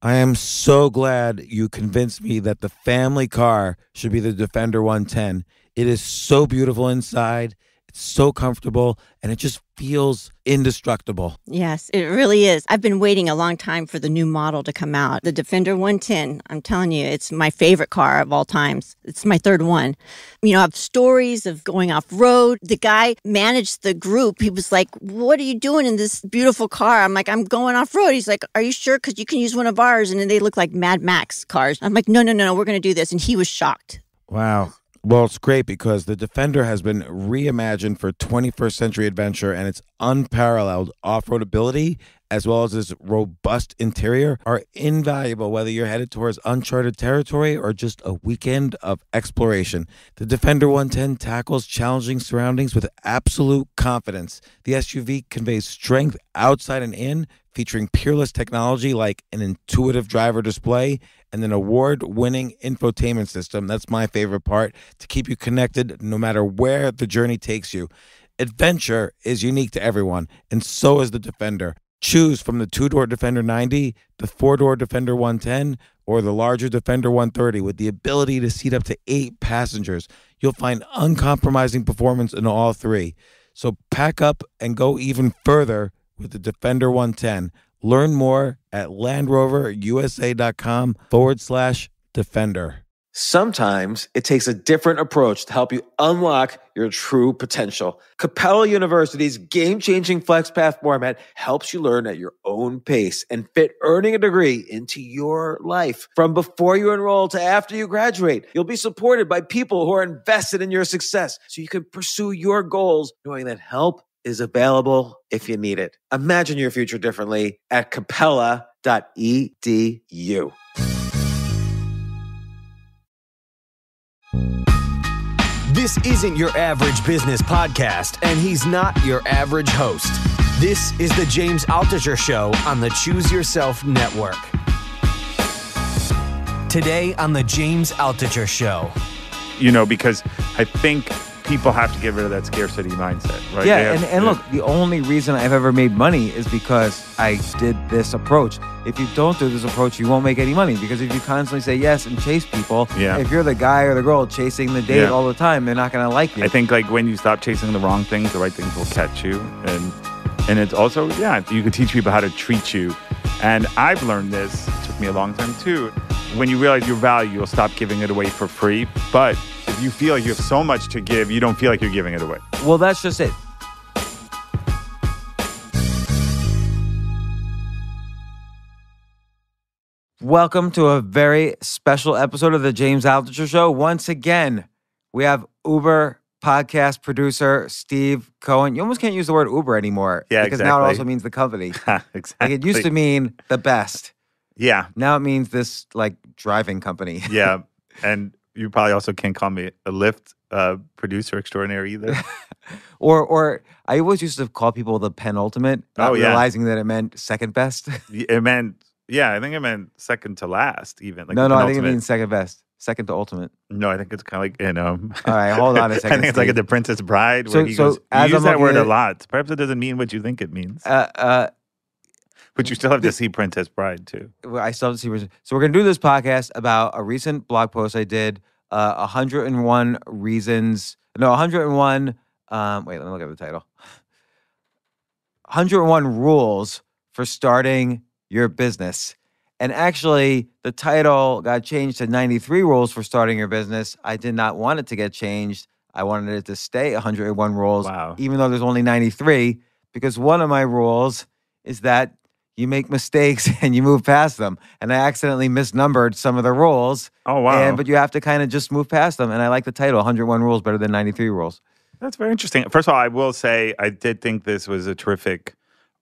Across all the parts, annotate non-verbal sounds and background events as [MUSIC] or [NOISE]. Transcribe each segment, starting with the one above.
I am so glad you convinced me that the family car should be the Defender 110. It is so beautiful inside. So comfortable and it just feels indestructible. Yes, it really is. I've been waiting a long time for the new model to come out. The Defender 110. I'm telling you, it's my favorite car of all times. It's my third one. You know, I have stories of going off road. The guy managed the group. He was like, What are you doing in this beautiful car? I'm like, I'm going off road. He's like, Are you sure? Because you can use one of ours. And then they look like Mad Max cars. I'm like, No, no, no, no, we're going to do this. And he was shocked. Wow. Well, it's great because the Defender has been reimagined for 21st century adventure and its unparalleled off road ability, as well as its robust interior, are invaluable whether you're headed towards uncharted territory or just a weekend of exploration. The Defender 110 tackles challenging surroundings with absolute confidence. The SUV conveys strength outside and in, featuring peerless technology like an intuitive driver display and an award winning infotainment system. That's my favorite part to keep you connected no matter where the journey takes you. Adventure is unique to everyone, and so is the Defender. Choose from the two door Defender 90, the four door Defender 110, or the larger Defender 130 with the ability to seat up to eight passengers. You'll find uncompromising performance in all three. So pack up and go even further with the Defender 110. Learn more at LandRoverUSA.com forward slash Defender. Sometimes it takes a different approach to help you unlock your true potential. Capella University's game changing FlexPath format helps you learn at your own pace and fit earning a degree into your life. From before you enroll to after you graduate, you'll be supported by people who are invested in your success so you can pursue your goals knowing that help is available if you need it. Imagine your future differently at capella.edu. This isn't your average business podcast, and he's not your average host. This is the James Altucher Show on the Choose Yourself Network. Today on the James Altucher Show. You know, because I think people have to get rid of that scarcity mindset, right? Yeah, have- and, and look, the only reason I've ever made money is because I did this approach. If you don't do this approach, you won't make any money because if you constantly say yes and chase people, Yeah. if you're the guy or the girl chasing the date Yeah. all the time, they're not going to like you. I think like when you stop chasing the wrong things, the right things will catch you, and and it's also yeah, you can teach people how to treat you. And I've learned this. It took me a long time too. When you realize your value, you'll stop giving it away for free. But if you feel like you have so much to give, you don't feel like you're giving it away. well, that's just it. Welcome to a very special episode of the James Altucher Show. Once again, we have Uber podcast producer Steve Cohen. You almost can't use the word Uber anymore Yeah, because now it also means the company. [LAUGHS] exactly. Like it used to mean the best. Yeah, Now it means this like driving company. yeah. [LAUGHS] And you probably also can't call me a Lyft uh, producer extraordinaire either. [LAUGHS] or or I always used to call people the penultimate, not Oh, yeah. realizing that it meant second best. [LAUGHS] it meant yeah, I think it meant second to last even. Like no, no, I think it means second best. Second to ultimate. No, I think it's kind of like you know. All right, hold on a second, [LAUGHS] I think it's like Steve. The Princess Bride, So- where he so goes. You as use I'm that word looking a lot. Perhaps it doesn't mean what you think it means, Uh, uh, but you still have to see Princess Bride too. well, I still have to see. So we're gonna do this podcast about a recent blog post I did. Uh, 101 reasons. No, 101. Um, wait, let me look at the title. 101 rules for starting your business. And actually, the title got changed to 93 rules for starting your business. I did not want it to get changed. I wanted it to stay 101 rules, Wow. even though there's only 93, because one of my rules is that you make mistakes [LAUGHS] and you move past them. And I accidentally misnumbered some of the rules. Oh wow, And, but you have to kind of just move past them. And I like the title 101 rules better than 93 rules. that's very interesting. First of all, I will say I did think this was a terrific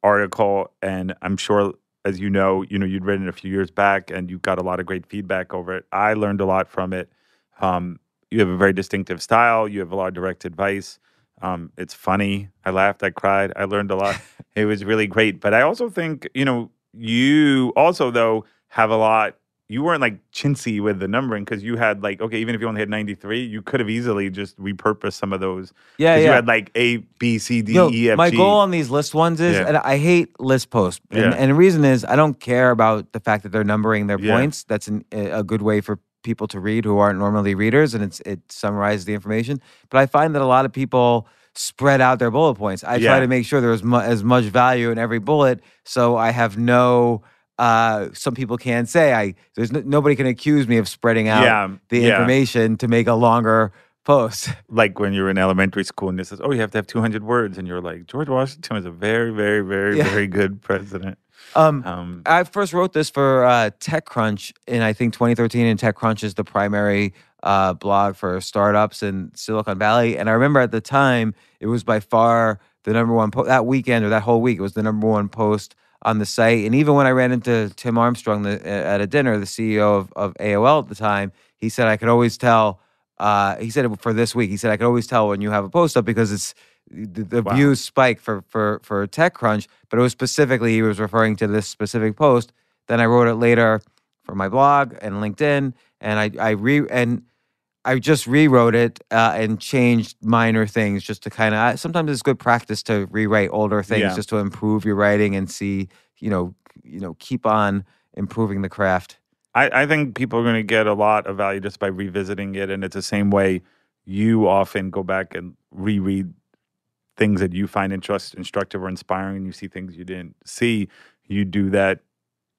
article, and I'm sure, as you know, you know you'd written it a few years back, and you got a lot of great feedback over it. I learned a lot from it. Um, you have a very distinctive style. You have a lot of direct advice. Um, it's funny. I laughed. I cried. I learned a lot. [LAUGHS] it was really great. But I also think, you know, you also though have a lot you weren't like chintzy with the numbering because you had like okay, even if you only had ninety three, you could have easily just repurposed some of those. Yeah, yeah. You had like A, B, C, D, Yo, E, F, my G. goal on these list ones is, Yeah. and I hate list posts, and, Yeah. and the reason is I don't care about the fact that they're numbering their points. That's an, a good way for people to read who aren't normally readers, and it's it summarizes the information. But I find that a lot of people spread out their bullet points. I Yeah. try to make sure there's mu- as much value in every bullet, so I have no. Uh, some people can't say I. There's no, nobody can accuse me of spreading out Yeah, the yeah. information to make a longer post. [LAUGHS] like when you were in elementary school and it says, "Oh, you have to have 200 words," and you're like, George Washington was a very, very, very, very good president. Um, Um, I first wrote this for uh, TechCrunch in I think 2013, and TechCrunch is the primary uh, blog for startups in Silicon Valley. And I remember at the time it was by far the number one po- that weekend or that whole week. It was the number one post on the site. And even when I ran into Tim Armstrong the, at a dinner, the CEO of, of AOL at the time, he said I could always tell. Uh, he said it for this week. He said I could always tell when you have a post up because it's the, the Wow. views spike for for for TechCrunch, but it was specifically he was referring to this specific post. Then I wrote it later for my blog and LinkedIn, and I I re and I just rewrote it uh, and changed minor things just to kind of. Sometimes it's good practice to rewrite older things Yeah. just to improve your writing and see you know you know keep on improving the craft. I, I think people are going to get a lot of value just by revisiting it, and it's the same way you often go back and reread things that you find interest, instructive or inspiring, and you see things you didn't see. You do that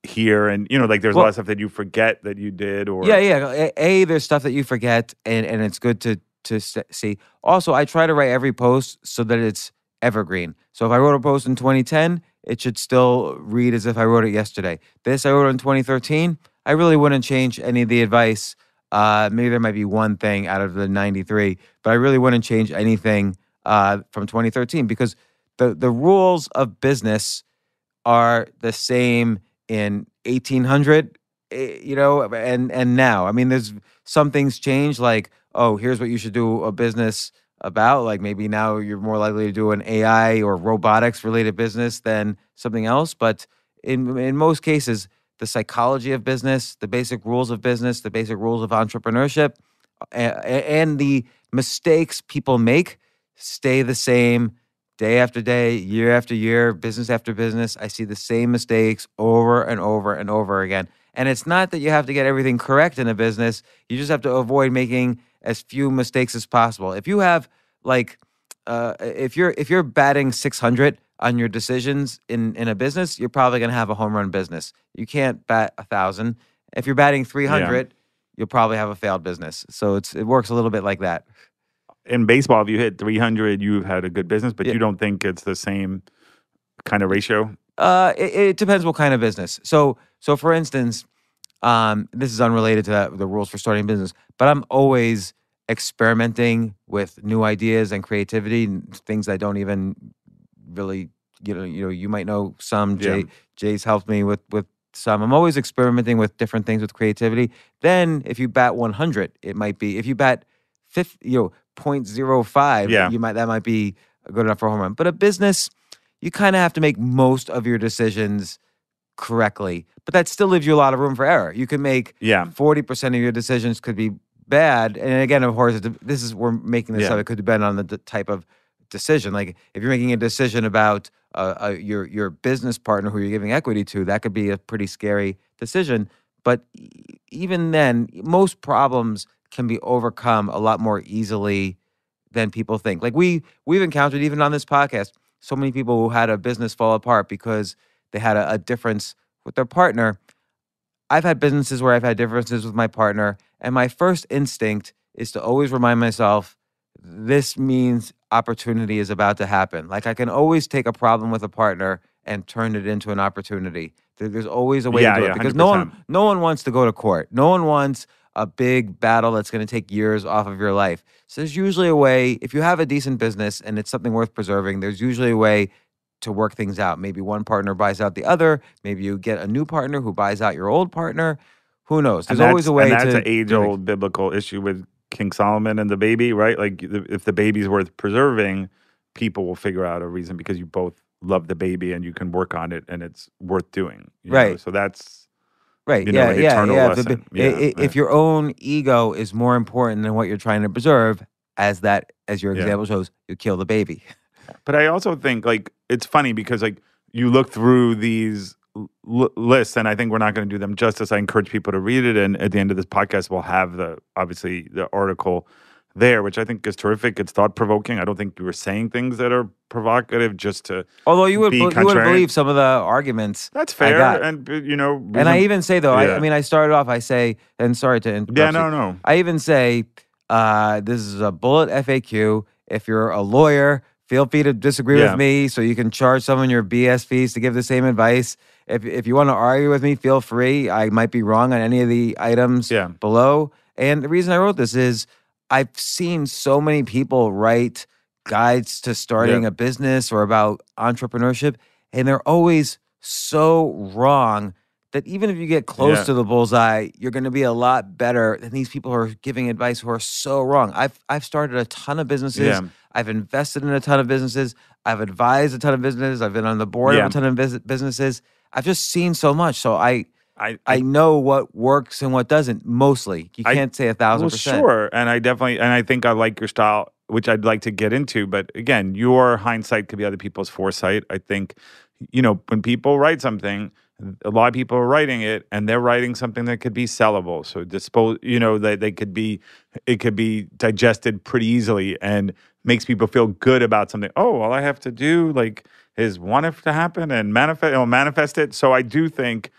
here, and you know, like there's a lot of stuff that you forget that you did, or Yeah, yeah. A, a, there's stuff that you forget, and and it's good to to see. Also, I try to write every post so that it's evergreen. So if I wrote a post in 2010, it should still read as if I wrote it yesterday. This I wrote in 2013. I really wouldn't change any of the advice. Uh, maybe there might be one thing out of the 93, but I really wouldn't change anything uh, from 2013 because the the rules of business are the same in 1800 eh, you know and and now. I mean there's some things change like oh here's what you should do a business about like maybe now you're more likely to do an ai or robotics related business than something else. But in in most cases the psychology of business the basic rules of business the basic rules of entrepreneurship a- a- and the mistakes people make stay the same day after day, year after year, business after business. I see the same mistakes over and over and over again. And it's not that you have to get everything correct in a business, you just have to avoid making as few mistakes as possible. If you have like uh, if you're if you're batting 600 on your decisions in in a business, you're probably going to have a home run business. You can't bat a thousand. If you're batting 300, you'll probably have a failed business. So it's it works a little bit like that. In baseball, if you hit 300, you've had a good business, but Yeah. you don't think it's the same kind of ratio. Uh, it, it depends what kind of business. So, so for instance, um, this is unrelated to that, the rules for starting business, but I'm always experimenting with new ideas and creativity, and things I don't even really, you know, you know, you might know some. Jay, Yeah. Jay's helped me with with some. I'm always experimenting with different things with creativity. Then, if you bat 100, it might be. If you bat 50, you know, 0.05, Yeah. you might that might be good enough for a home run. But a business, you kind of have to make most of your decisions correctly, but that still leaves you a lot of room for error. You can make Yeah. 40% of your decisions could be bad. And again, of course, this is, we're making this Yeah. up. It could depend on the d- type of decision. Like if you're making a decision about uh, uh, your, your business partner who you're giving equity to, that could be a pretty scary decision. But e- even then, most problems can be overcome a lot more easily than people think. Like we we've encountered even on this podcast, so many people who had a business fall apart because they had a, a difference with their partner. I've had businesses where I've had differences with my partner, and my first instinct is to always remind myself this means opportunity is about to happen. Like I can always take a problem with a partner and turn it into an opportunity. There's always a way Yeah, to do yeah, it because no one no one wants to go to court. No one wants a big battle that's going to take years off of your life. So there's usually a way if you have a decent business and it's something worth preserving, there's usually a way to work things out. Maybe one partner buys out the other, maybe you get a new partner who buys out your old partner. Who knows? There's always a way and that's to an age-old biblical issue with King Solomon and the baby, right? Like if the baby's worth preserving, people will figure out a reason because you both love the baby and you can work on it and it's worth doing. you know? Right. So that's Right. You yeah. an yeah. yeah. lesson. Yeah, If your own ego is more important than what you're trying to preserve, as that as your Yeah. example shows, you kill the baby. [LAUGHS] But I also think like it's funny because like you look through these l- lists, and I think we're not going to do them justice. I encourage people to read it, and at the end of this podcast, we'll have the obviously the article there, which I think is terrific. It's thought provoking. I don't think you were saying things that are provocative just to. Although you would Be you would believe some of the arguments. That's I fair, and you know, And I even say though, I, Yeah. I mean, I started off. I say, and sorry to interrupt. yeah, no, no, I even say, uh, this is a bullet FAQ. If you're a lawyer, feel free to disagree Yeah. with me so you can charge someone your BS fees to give the same advice. If, if you want to argue with me, feel free. I might be wrong on any of the items Yeah. below. And the reason I wrote this is I've seen so many people write guides to starting Yeah. a business or about entrepreneurship, and they're always so wrong that even if you get close Yeah. to the bullseye, you're going to be a lot better than these people who are giving advice who are so wrong. I've I've started a ton of businesses. Yeah. I've invested in a ton of businesses. I've advised a ton of businesses. I've been on the board of a ton of bus- businesses. I've just seen so much, so I I, I know what works and what doesn't. Mostly, you can't say a thousand well, percent. Sure, and I definitely, and I think I like your style, which I'd like to get into. But again, your hindsight could be other people's foresight. I think, you know, when people write something, a lot of people are writing it, and they're writing something that could be sellable. So dispose, you know, that they could be, it could be digested pretty easily, and makes people feel good about something. Oh, all I have to do, like, is want it to happen and manifest, you know, manifest it. So I do think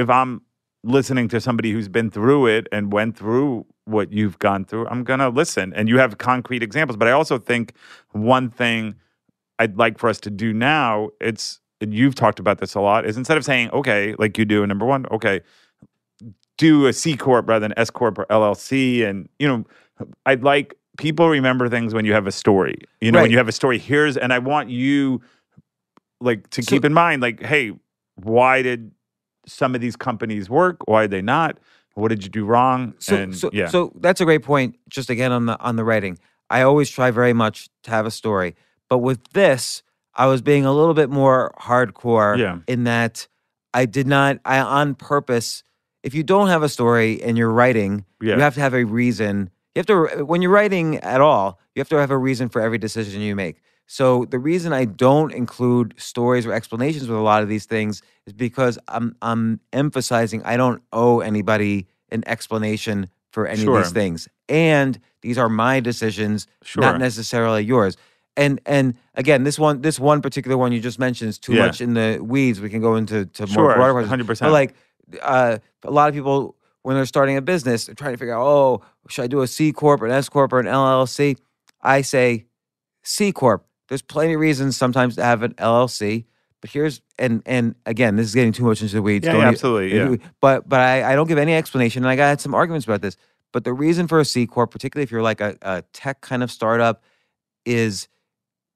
if I'm listening to somebody who's been through it and went through what you've gone through, I'm going to listen. And you have concrete examples. But I also think one thing I'd like for us to do now, it's, and you've talked about this a lot, is instead of saying, okay, like you do in number one, okay, do a C Corp rather than S Corp or LLC. And, you know, I'd like people remember things when you have a story. You know, when you have a story, here's, and I want you like to So- keep in mind, like, hey, why did some of these companies work? Why did they not? What did you do wrong? So, and so, yeah, so that's a great point. Just again on the on the writing, I always try very much to have a story, but with this, I was being a little bit more hardcore. Yeah. In that, I did not. I on purpose. If you don't have a story and you're writing, Yeah. you have to have a reason. You have to when you're writing at all, you have to have a reason for every decision you make. So the reason I don't include stories or explanations with a lot of these things is because I'm I'm emphasizing I don't owe anybody an explanation for any of these things. And these are my decisions, Sure. not necessarily yours. And and again, this one this one particular one you just mentioned is too Yeah. much in the weeds. We can go into to more Sure, broader questions. 100%. But like uh, a lot of people when they're starting a business, they're trying to figure out, oh, should I do a C corp or an S corp or an LLC? I say C corp. There's plenty of reasons sometimes to have an LLC, but here's and and again, this is getting too much into the weeds. Yeah, yeah, absolutely, yeah. But but I, I don't give any explanation, and I got some arguments about this. But the reason for a C corp, particularly if you're like a, a tech kind of startup, is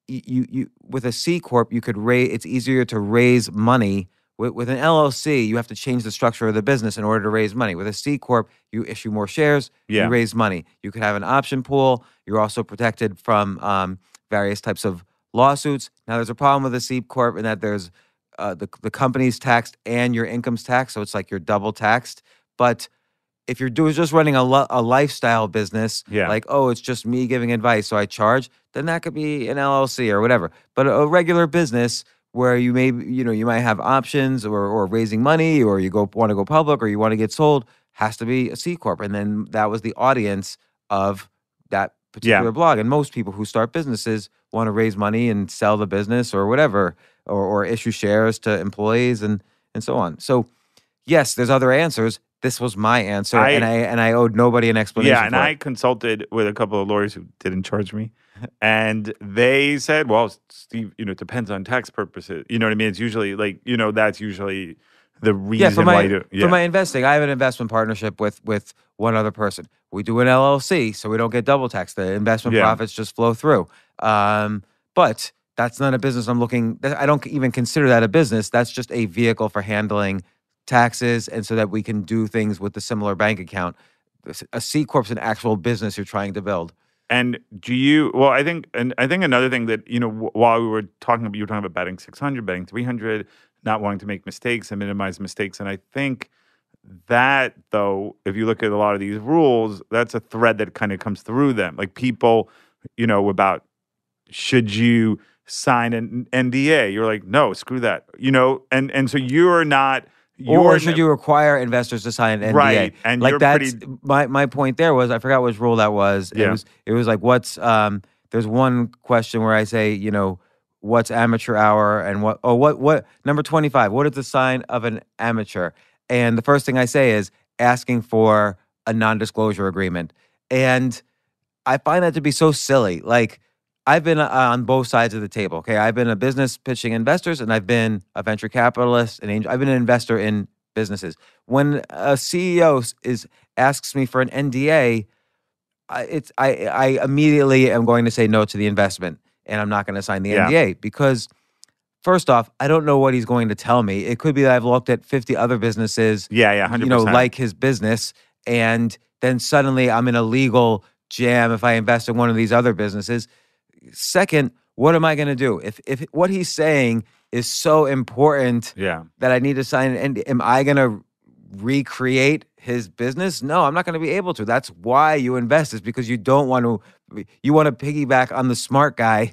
you you with a C corp you could raise. It's easier to raise money. With, with an LLC, you have to change the structure of the business in order to raise money. With a C corp, you issue more shares, Yeah. you raise money. You could have an option pool. You're also protected from um, various types of lawsuits. Now, there's a problem with a C corp in that there's uh, the the company's taxed and your income's taxed, so it's like you're double taxed. But if you're doing just running a, lo- a lifestyle business, Yeah. like oh, it's just me giving advice, so I charge, then that could be an LLC or whatever. But a regular business where you may you know you might have options or or raising money or you go want to go public or you want to get sold has to be a C corp, and then that was the audience of that particular blog. And most people who start businesses want to raise money and sell the business or whatever, or, or issue shares to employees and and so on. So yes, there's other answers. This was my answer, I- and I and I owed nobody an explanation. yeah, and I consulted with a couple of lawyers who didn't charge me, [LAUGHS] and they said, "Well, Steve, you know, it depends on tax purposes. You know what I mean? It's usually like you know that's usually the reason yeah for why my you do. Yeah, for my investing. I have an investment partnership with with one other person. We do an LLC, so we don't get double taxed. The investment Yeah. profits just flow through. Um, but that's not a business I'm looking. I don't even consider that a business. That's just a vehicle for handling taxes, and so that we can do things with the similar bank account. A C corp's an actual business you're trying to build. And do you? Well, I think, and I think another thing that you know, while we were talking about, you were talking about betting six hundred, betting three hundred, not wanting to make mistakes and minimize mistakes. And I think that though, if you look at a lot of these rules, that's a thread that kind of comes through them. Like people, you know, about should you sign an NDA? You're like, no, screw that. You know, and and so you're not. You're or should you require investors to sign an NDA? Right, and like you're that's pretty- my my point. There was I forgot which rule that was. It Yeah. was it was like what's um. There's one question where I say you know what's amateur hour and what oh what what number twenty five. What is the sign of an amateur? And the first thing I say is asking for a non-disclosure agreement. And I find that to be so silly. Like I've been uh, on both sides of the table. Okay, I've been a business pitching investors, and I've been a venture capitalist, and angel. I've been an investor in businesses. When a CEO is asks me for an NDA, it's I I immediately am going to say no to the investment, and I'm not going to sign the Yeah. NDA because. First off, I don't know what he's going to tell me. It could be that I've looked at 50 other businesses Yeah, yeah, hundred you know, like his business, and then suddenly I'm in a legal jam if I invest in one of these other businesses. Second, what am I going to do if if what he's saying is so important yeah, that I need to sign? And am I going to recreate his business? No, I'm not going to be able to. That's why you invest is because you don't want to. You want to piggyback on the smart guy.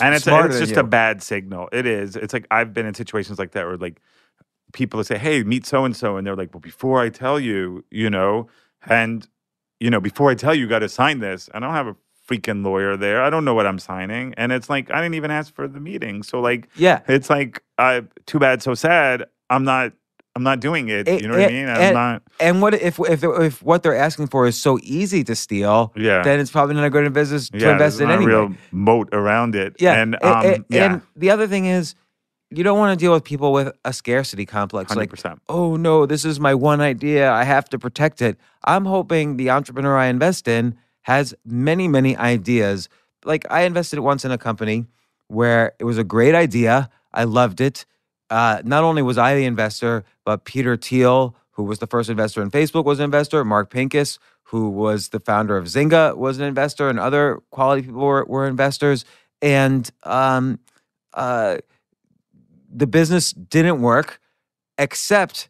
and it's it's just you. a bad signal. It is. It's like I've been in situations like that where like people say, "Hey, meet so and so," and they're like, "Well, before I tell you, you know, and you know, before I tell you, you got to sign this." I don't have a freaking lawyer there. I don't know what I'm signing, and it's like I didn't even ask for the meeting. So like, yeah. it's like, uh, too bad, so sad. I'm not. I'm not doing it. You know what I mean? I'm and- not. And what if if if what they're asking for is so easy to steal? Yeah. then it's probably not a good business to yeah, invest in anyway. a real moat around it. yeah, and um, a- yeah, and the other thing is, you don't want to deal with people with a scarcity complex. hundred Like, oh no, this is my one idea. I have to protect it. I'm hoping the entrepreneur I invest in has many, many ideas. Like I invested once in a company where it was a great idea. I loved it. Uh, not only was I the investor, but Peter Thiel, who was the first investor in Facebook, was an investor. Mark Pincus, who was the founder of Zynga, was an investor, and other quality people were, were investors. And um, uh, the business didn't work, except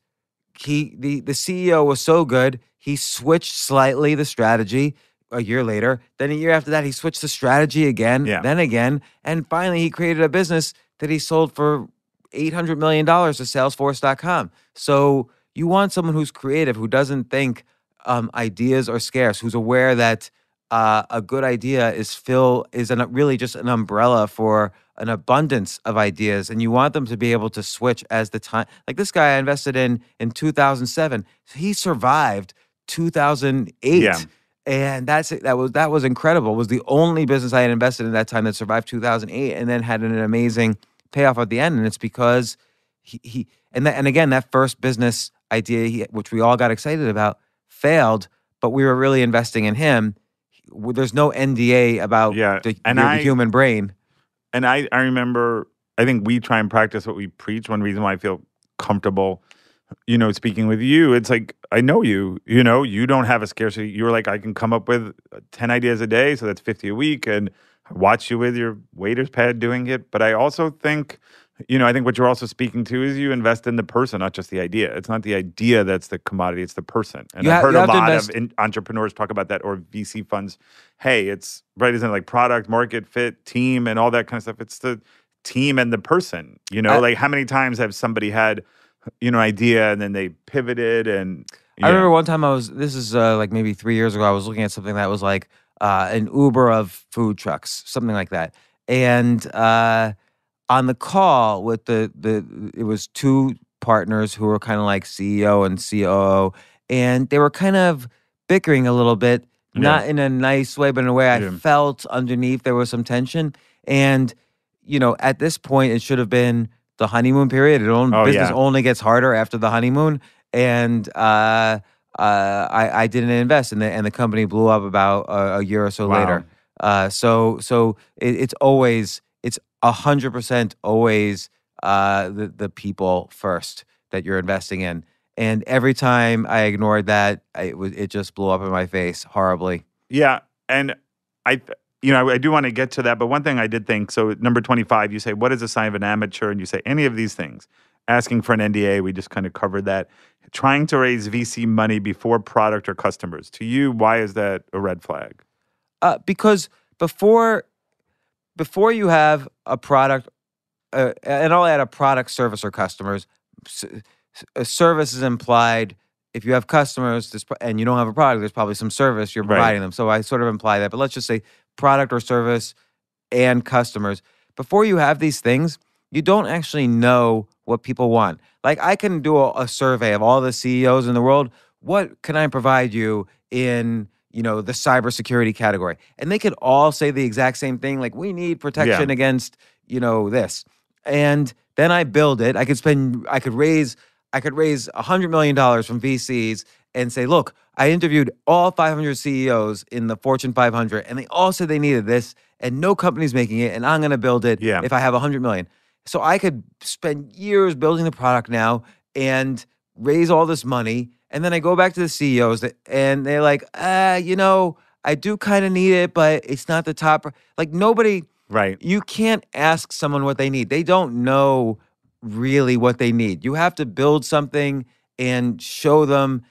he the the CEO was so good he switched slightly the strategy a year later. Then a year after that, he switched the strategy again, Yeah. then again, and finally he created a business that he sold for eight hundred million dollars to Salesforce.com. So you want someone who's creative, who doesn't think um, ideas are scarce, who's aware that uh, a good idea is fill is an, really just an umbrella for an abundance of ideas, and you want them to be able to switch as the time. Like this guy I invested in in 2007, he survived 2008. Yeah. And that's it. That was that was incredible. It was the only business I had invested in that time that survived 2008, and then had an amazing payoff at the end. And it's because he, he and that, and again that first business idea, he, which we all got excited about, failed. But we were really investing in him. There's no NDA about Yeah, the, and your- I- the human brain. and I, I remember I think we try and practice what we preach. One reason why I feel comfortable, you know, speaking with you, it's like I know you. You know, you don't have a scarcity. You're like I can come up with ten ideas a day, so that's fifty a week, and watch you with your waiter's pad doing it. But I also think, you know, I think what you're also speaking to is you invest in the person, not just the idea. It's not the idea that's the commodity; it's the person. And You I've ha- heard a lot invest- of in- entrepreneurs talk about that, or VC funds. Hey, it's right, isn't it like product, market fit, team, and all that kind of stuff. It's the team and the person. You know, I- like how many times have somebody had, you know, idea and then they pivoted and. I remember one time I was. This is uh, like maybe three years ago. I was looking at something that was like uh, an Uber of food trucks, something like that. And uh, on the call with the the, it was two partners who were kind of like CEO and COO, and they were kind of bickering a little bit, Yeah. not in a nice way, but in a way I Yeah. felt underneath there was some tension. And you know, at this point, it should have been the honeymoon period. It only, Oh, business yeah. only gets harder after the honeymoon and uh, uh, I, I didn't invest, and the and the company blew up about a, a year or so Wow. later. Uh, so so it, it's always it's a hundred percent always uh, the the people first that you're investing in, and every time I ignored that, I, it was it just blew up in my face horribly. Yeah, and I, you know, I, I do want to get to that. But one thing I did think. So number twenty-five, you say, "What is a sign of an amateur?" And you say any of these things, asking for an NDA. We just kind of covered that. Trying to raise VC money before product or customers. To you, why is that a red flag? Uh, because before before you have a product, uh, and I'll add a product, service, or customers. A service is implied. If you have customers and you don't have a product, there's probably some service you're Right. providing them. So I sort of imply that. But let's just say product or service and customers. Before you have these things, you don't actually know what people want. Like I can do a, a survey of all the CEOs in the world. What can I provide you in you know the cybersecurity category? And they could all say the exact same thing. Like we need protection against you know this. And then I build it. I could spend. I could raise. I could raise a hundred million dollars from VCs and say, look, I interviewed all 500 CEOs in the Fortune 500, and they all said they needed this, and no company's making it, and I'm going to build it Yeah. if I have a hundred million. So I could spend years building the product now and raise all this money, and then I go back to the CEOs that, and they're like, uh, you know, I do kind of need it, but it's not the top. Like nobody, Right. you can't ask someone what they need. They don't know really what they need. You have to build something and show them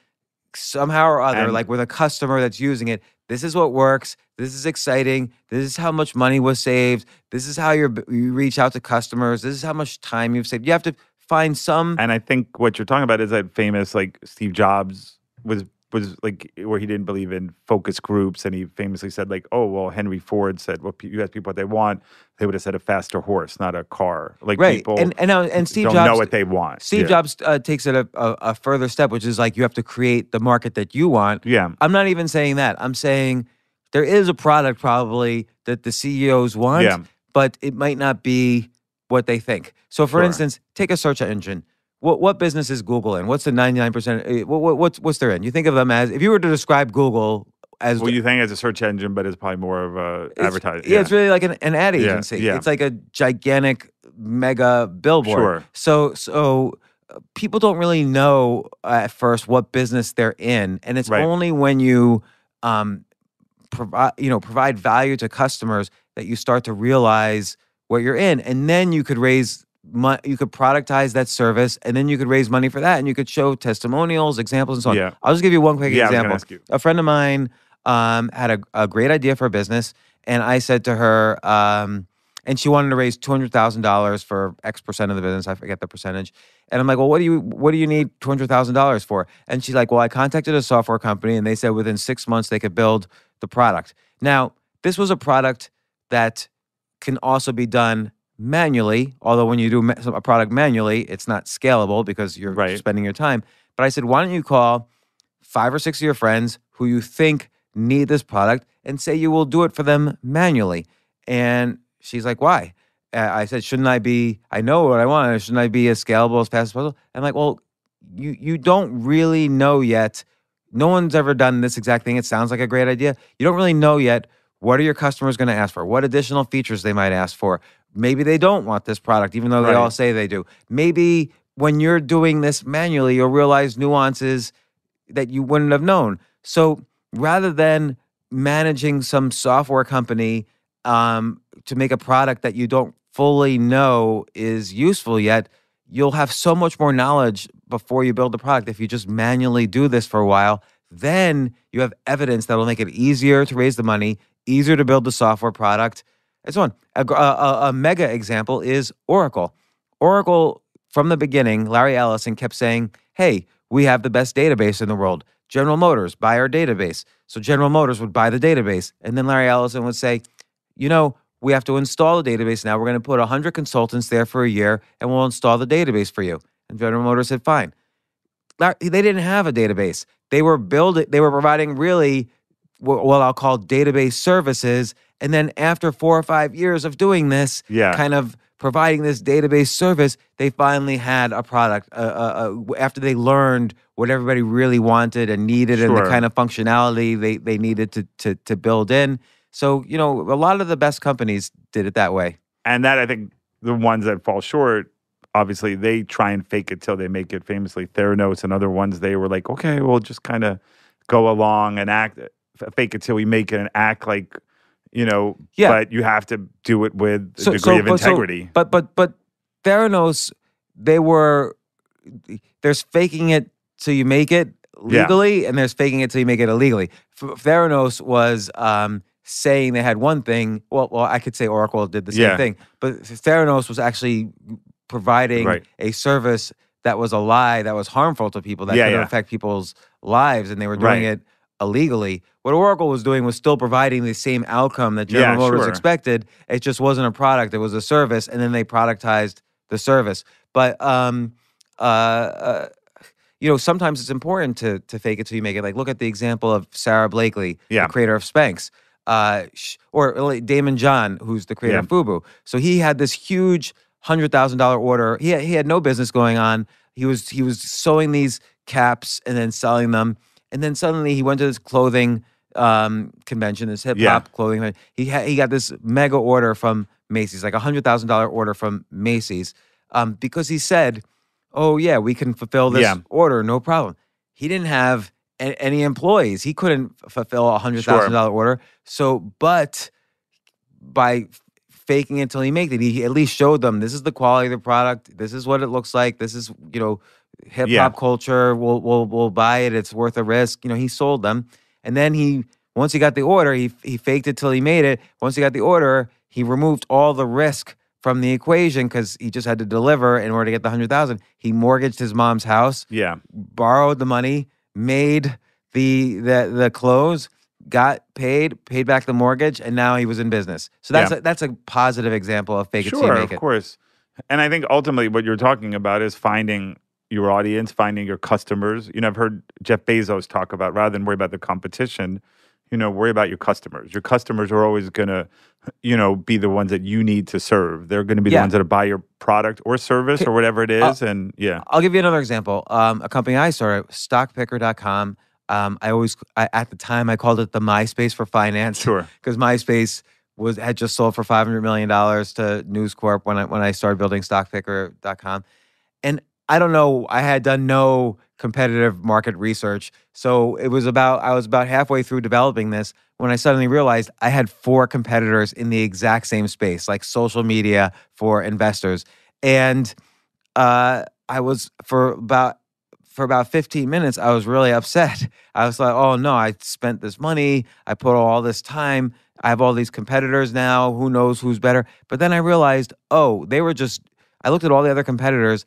somehow or other, And- like with a customer that's using it. This is what works. This is exciting. This is how much money was saved. This is how you're, you reach out to customers. This is how much time you've saved. You have to find some. And I think what you're talking about is that famous like Steve Jobs was was like where he didn't believe in focus groups, and he famously said like, "Oh well, Henry Ford said, well, you ask people what they want, they would have said a faster horse, not a car." Like right. people and and, now, and Steve don't Jobs know what they want. Steve yeah. Jobs uh, takes it a, a, a further step, which is like you have to create the market that you want. Yeah. I'm not even saying that. I'm saying there is a product probably that the CEOs want, Yeah. but it might not be what they think. So, for Sure. instance, take a search engine. What what business is Google in? What's the 99%? eh, What, what, what's what's they're in? You think of them as if you were to describe Google as Well, you think as a search engine, but it's probably more of a advertising. Yeah, it's really like an, an ad agency. yeah. yeah. It's like a gigantic mega billboard. Sure. So so uh, people don't really know at first what business they're in, and it's Right. only when you um provide you know provide value to customers that you start to realize what you're in, and then you could raise. Mo- you could productize that service, and then you could raise money for that, and you could show testimonials, examples, and so on. Yeah. I'll just give you one quick Yeah, example ask you. a friend of mine um, had a, a great idea for a business, and I said to her, um, and she wanted to raise two hundred thousand dollars for X percent of the business. I forget the percentage. And I'm like, well, what do you what do you need two hundred thousand dollars for? And she's like, well, I contacted a software company, and they said within six months they could build the product. Now, this was a product that can also be done manually. Although when you do a product manually, it's not scalable because you're Right. spending your time. But I said, why don't you call five or six of your friends who you think need this product and say you will do it for them manually. And she's like, why? I said, shouldn't I be, I know what I want. Shouldn't I be as scalable as fast as possible? I'm like, well, you, you don't really know yet. No one's ever done this exact thing. It sounds like a great idea. You don't really know yet what are your customers going to ask for? What additional features they might ask for? Maybe they don't want this product, even though they Right. all say they do. Maybe when you're doing this manually, you'll realize nuances that you wouldn't have known. So rather than managing some software company um, to make a product that you don't fully know is useful yet, you'll have so much more knowledge before you build the product if you just manually do this for a while. Then you have evidence that'll make it easier to raise the money, easier to build the software product, and so on. A, a- a- mega example is Oracle. Oracle, from the beginning, Larry Ellison kept saying, Hey, we have the best database in the world. General Motors, buy our database. So General Motors would buy the database. And then Larry Ellison would say, You know, we have to install the database now. We're going to put 100 consultants there for a year and we'll install the database for you. And General Motors said, Fine. They didn't have a database. They were building, they were providing really what I'll call database services. And then after four or five years of doing this, Yeah. kind of providing this database service, they finally had a product. Uh, uh, uh, after they learned what everybody really wanted and needed, and the kind of functionality they they needed to to to build in. So you know, a lot of the best companies did it that way. and that I think the ones that fall short, obviously they try and fake it till they make it. Famously, Theranos and other ones, they were like, okay, we'll just kind of go along and act, fake it till we make it and act like, you know. Yeah. But you have to do it with a degree of but integrity. but but but Theranos they were there's faking it till you make it Yeah. legally, and there's faking it till you make it illegally. Theranos was um, saying they had one thing. Well, well, I could say Oracle did the same Yeah. thing, but Theranos was actually providing Right. a service that was a lie that was harmful to people that Yeah, could yeah. affect people's lives, and they were doing Right. it illegally. What Oracle was doing was still providing the same outcome that General Yeah, Motors sure. expected. It just wasn't a product; it was a service, and then they productized the service. But um, uh, uh, you know, sometimes it's important to to fake it till you make it. Like, look at the example of Sara Blakely, Yeah. the creator of Spanx, uh, sh- or Daymond John, who's the creator Yeah. of FUBU. So he had this huge hundred thousand dollar order. He had, he had no business going on. He was he was sewing these caps and then selling them, and then suddenly he went to this clothing um, convention, this hip hop Yeah. clothing. He had he got this mega order from Macy's, like a hundred thousand dollar order from Macy's, um, because he said, "Oh yeah, we can fulfill this Yeah. order, no problem." He didn't have a- any employees. He couldn't fulfill a hundred thousand dollar order. So, but by faking it until he made it, he at least showed them this is the quality of the product. This is what it looks like. This is you know hip hop Yeah. culture. We'll we'll we'll buy it. It's worth a risk. You know, he sold them, and then he once he got the order, he he faked it till he made it. Once he got the order, he removed all the risk from the equation because he just had to deliver in order to get the hundred thousand. He mortgaged his mom's house Yeah. borrowed the money, made the the the clothes, got paid, paid back the mortgage, and now he was in business. So that's Yeah. a, that's a positive example of fake it till you Sure, make of course. And I think ultimately what you're talking about is finding your audience, finding your customers. You know, I've heard Jeff Bezos talk about rather than worry about the competition, you know, worry about your customers. Your customers are always going to, you know, be the ones that you need to serve. They're going to be Yeah. the ones that buy your product or service or whatever it is. and yeah, I'll give you another example. Um, a company I started, stockpicker.com. Um, I always, I, at the time, I called it the MySpace for finance. sure. [LAUGHS] because MySpace was had just sold for five hundred million dollars to News Corp when I when I started building StockPicker.com, and I don't know, I had done no competitive market research, so it was about I was about halfway through developing this when I suddenly realized I had four competitors in the exact same space, like social media for investors, and uh, I was for about for about 15 minutes, I was really upset. [LAUGHS] I was like, oh no, I spent this money, I put all this time, I have all these competitors now, who knows who's better. But then I realized, oh, they were just, I looked at all the other competitors,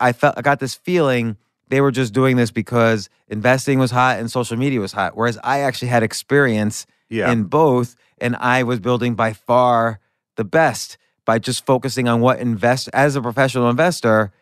I felt, I got this feeling they were just doing this because investing was hot and social media was hot. Whereas I actually had experience Yeah. in both, and I was building by far the best by just focusing on what invest as a professional investor.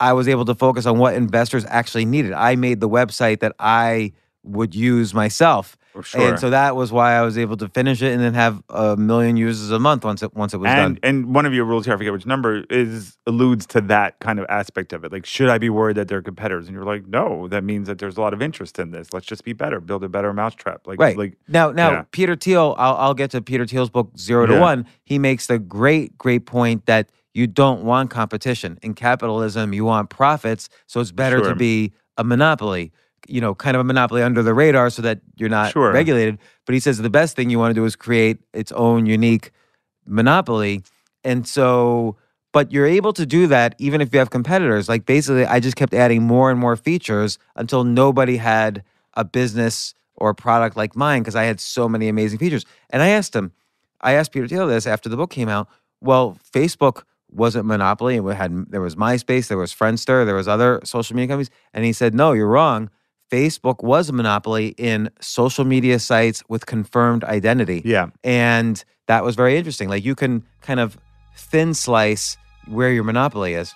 I was able to focus on what investors actually needed. I made the website that I would use myself. Sure. And so that was why I was able to finish it and then have a million users a month once it once it was and done. and one of your rules here, I forget which number, is alludes to that kind of aspect of it. Like, should I be worried that they're competitors? And you're like, no, that means that there's a lot of interest in this. Let's just be better, build a better mousetrap. Like, Right. like Now, now yeah. Peter Thiel, I'll, I'll get to Peter Thiel's book Zero to Yeah. One. He makes the great, great point that you don't want competition in capitalism. You want profits, so it's better Sure. to be a monopoly. You know, kind of a monopoly under the radar, so that you're not Sure. regulated. But he says the best thing you want to do is create its own unique monopoly, and so. But you're able to do that even if you have competitors. Like basically, I just kept adding more and more features until nobody had a business or a product like mine because I had so many amazing features. And I asked him, I asked Peter Thiel this after the book came out. Well, Facebook wasn't monopoly. It had there was MySpace, there was Friendster, there was other social media companies, and he said, "No, you're wrong. Facebook was a monopoly in social media sites with confirmed identity." yeah, And that was very interesting. Like you can kind of thin slice where your monopoly is.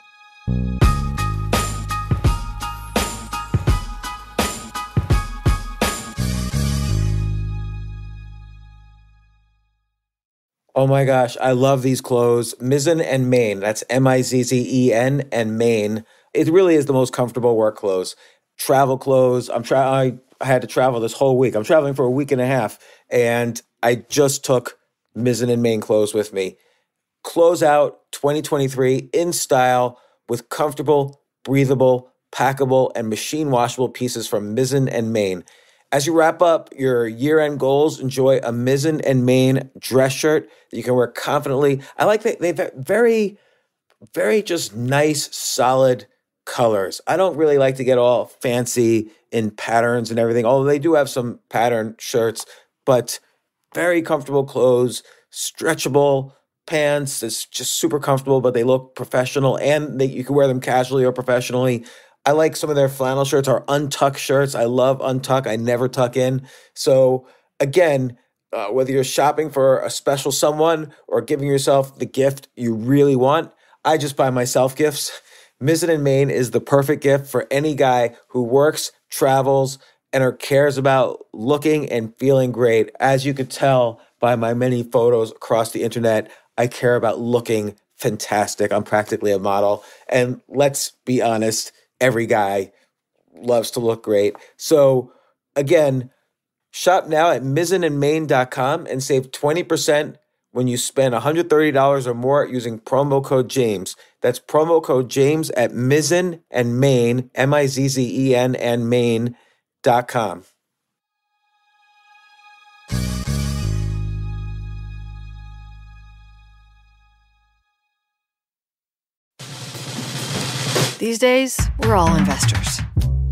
Oh my gosh, I love these clothes. Mizzen and Main. That's M I Z Z E N and Main. It really is the most comfortable work clothes. Travel clothes. I'm try I, I had to travel this whole week. I'm traveling for a week and a half and I just took Mizzen and Main clothes with me. Close out 2023 in style with comfortable, breathable, packable, and machine washable pieces from Mizzen and Main. As you wrap up your year end goals, enjoy a Mizzen and Main dress shirt that you can wear confidently. I like that they've very very just nice, solid colors. I don't really like to get all fancy in patterns and everything, although they do have some pattern shirts, but very comfortable clothes, stretchable pants. It's just super comfortable, but they look professional and they, you can wear them casually or professionally. I like some of their flannel shirts or untuck shirts. I love untuck. I never tuck in. So again, uh, whether you're shopping for a special someone or giving yourself the gift you really want, I just buy myself gifts. Mizzen and Main is the perfect gift for any guy who works, travels, and or cares about looking and feeling great. As you could tell by my many photos across the internet, I care about looking fantastic. I'm practically a model. And let's be honest, every guy loves to look great. So again, shop now at mizzenandmain.com and save 20% when you spend $130 or more using promo code James. That's promo code James at Mizzen and Main, M I Z Z E N and Main.com. These days, we're all investors,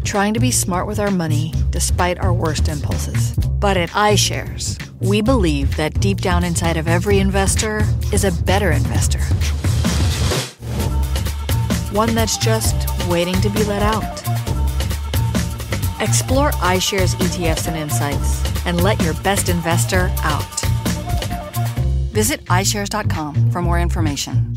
trying to be smart with our money despite our worst impulses. But at iShares, we believe that deep down inside of every investor is a better investor. One that's just waiting to be let out. Explore iShares ETFs and insights and let your best investor out. Visit iShares.com for more information.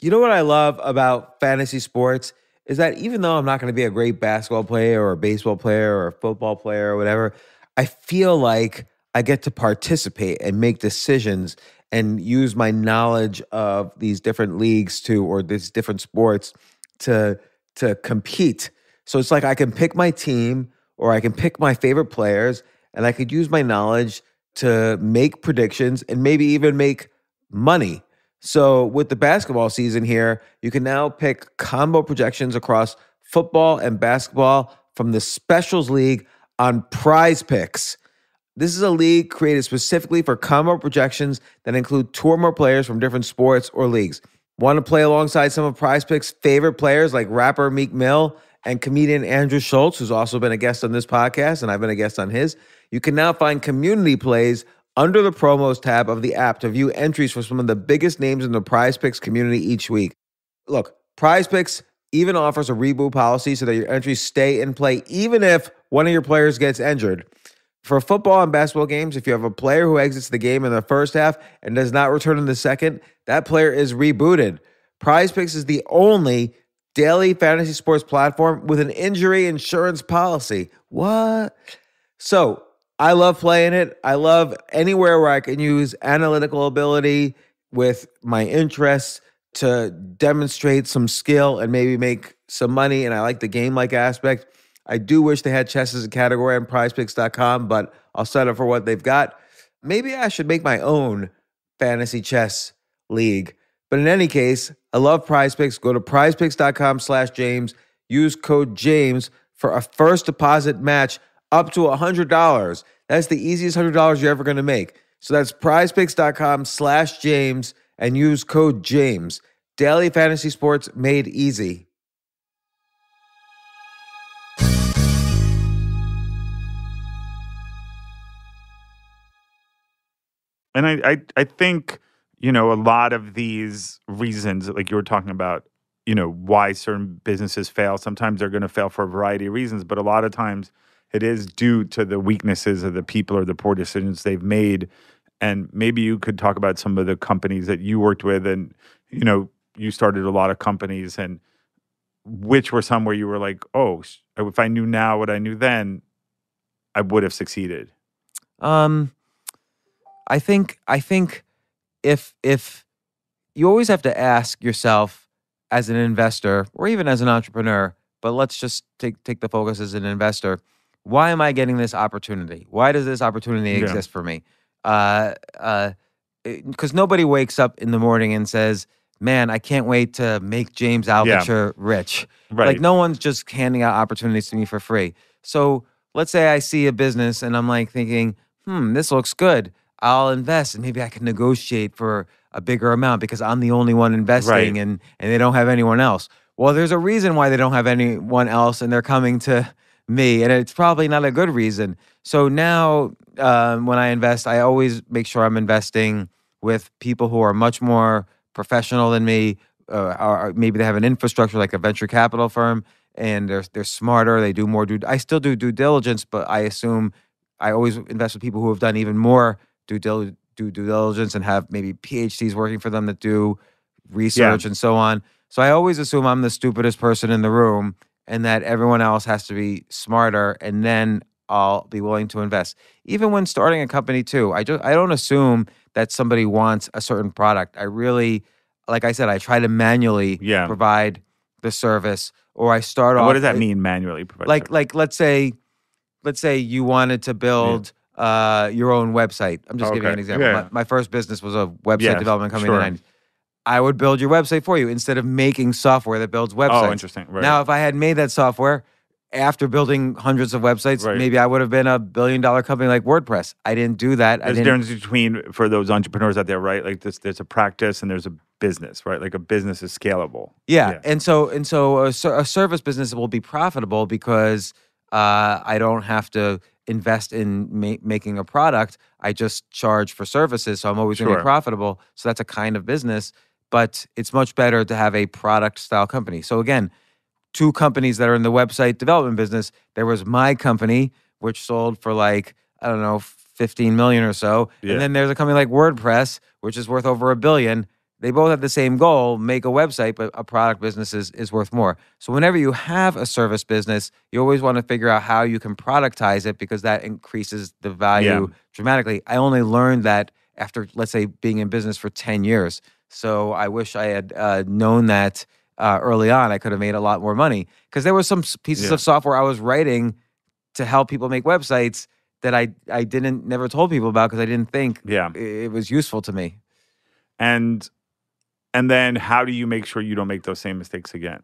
You know what I love about fantasy sports is that even though I'm not going to be a great basketball player or a baseball player or a football player or whatever, I feel like I get to participate and make decisions and use my knowledge of these different leagues to or these different sports to to compete. So it's like I can pick my team or I can pick my favorite players and I could use my knowledge to make predictions and maybe even make money. So with the basketball season here, you can now pick combo projections across football and basketball from the Specials League on Prize Picks. This is a league created specifically for combo projections that include two or more players from different sports or leagues. Want to play alongside some of Prize Picks' favorite players like rapper Meek Mill and comedian Andrew Schulz, who's also been a guest on this podcast, and I've been a guest on his? You can now find community plays under the promos tab of the app to view entries for some of the biggest names in the Prize Picks community each week. Look, Prize Picks even offers a reboot policy so that your entries stay in play even if one of your players gets injured. For football and basketball games, if you have a player who exits the game in the first half and does not return in the second, that player is rebooted. Prize Picks is the only daily fantasy sports platform with an injury insurance policy. What? So, I love playing it. I love anywhere where I can use analytical ability with my interests to demonstrate some skill and maybe make some money. And I like the game like aspect. I do wish they had chess as a category on prizepicks.com, but I'll settle for what they've got. Maybe I should make my own fantasy chess league. But in any case, I love prize picks. Go to prizepicks.com slash James. Use code James for a first deposit match up to $100. That's the easiest $100 you're ever going to make. So that's prizepicks.com slash James and use code James. Daily fantasy sports made easy. And I, I, I think, you know, a lot of these reasons, like you were talking about, you know, why certain businesses fail. Sometimes they're going to fail for a variety of reasons, but a lot of times it is due to the weaknesses of the people or the poor decisions they've made. And maybe you could talk about some of the companies that you worked with and, you know, you started a lot of companies and which were some where you were like, oh, if I knew now what I knew then, I would have succeeded. Um, I think I think if if you always have to ask yourself as an investor or even as an entrepreneur, but let's just take take the focus as an investor. Why am I getting this opportunity? Why does this opportunity Yeah. exist for me? Uh, uh, because nobody wakes up in the morning and says, "Man, I can't wait to make James Altucher rich." Right. Like no one's just handing out opportunities to me for free. So let's say I see a business and I'm like thinking, hmm, this looks good. I'll invest and maybe I can negotiate for a bigger amount because I'm the only one investing Right. and and they don't have anyone else. Well, there's a reason why they don't have anyone else and they're coming to [LAUGHS] me, and it's probably not a good reason. So now, um, when I invest, I always make sure I'm investing with people who are much more professional than me. Uh, or maybe they have an infrastructure like a venture capital firm, and they're they're smarter. They do more due. I still do due diligence, but I assume I always invest with people who have done even more due dil- due, due diligence and have maybe PhDs working for them that do research and so on. So I always assume I'm the stupidest person in the room and that everyone else has to be smarter and then I'll be willing to invest. Even when starting a company too, I just I don't assume that somebody wants a certain product. I really like I said I try to manually Yeah. provide the service or I start And off what does that with- mean manually? provide like service? like let's say let's say you wanted to build uh, your own website. I'm just giving you an example. Yeah. My, my first business was a website Yes, development company sure. in the 90s. I would build your website for you instead of making software that builds websites. oh, interesting. Right. Now, if I had made that software after building hundreds of websites, Right. maybe I would have been a billion dollar company like WordPress. I didn't do that. There's a difference between for those entrepreneurs out there, right? Like this, there's a practice and there's a business, right? Like a business is scalable. Yeah. Yeah. and so and so a, a service business will be profitable because uh, I don't have to invest in ma- making a product. I just charge for services, so I'm always going to be profitable. So that's a kind of business, but it's much better to have a product style company. So again, two companies that are in the website development business. There was my company, which sold for like I don't know, 15 million or so, Yeah. and then there's a company like WordPress, which is worth over a billion they both have the same goal make a website but a product business is, is worth more so whenever you have a service business you always want to figure out how you can productize it because that increases the value Yeah. dramatically i only learned that after let's say being in business for 10 years so i wish i had uh, known that uh, early on i could have made a lot more money because there were some pieces Yeah. of software i was writing to help people make websites that i, I didn't never told people about because i didn't think Yeah. it was useful to me And and then how do you make sure you don't make those same mistakes again?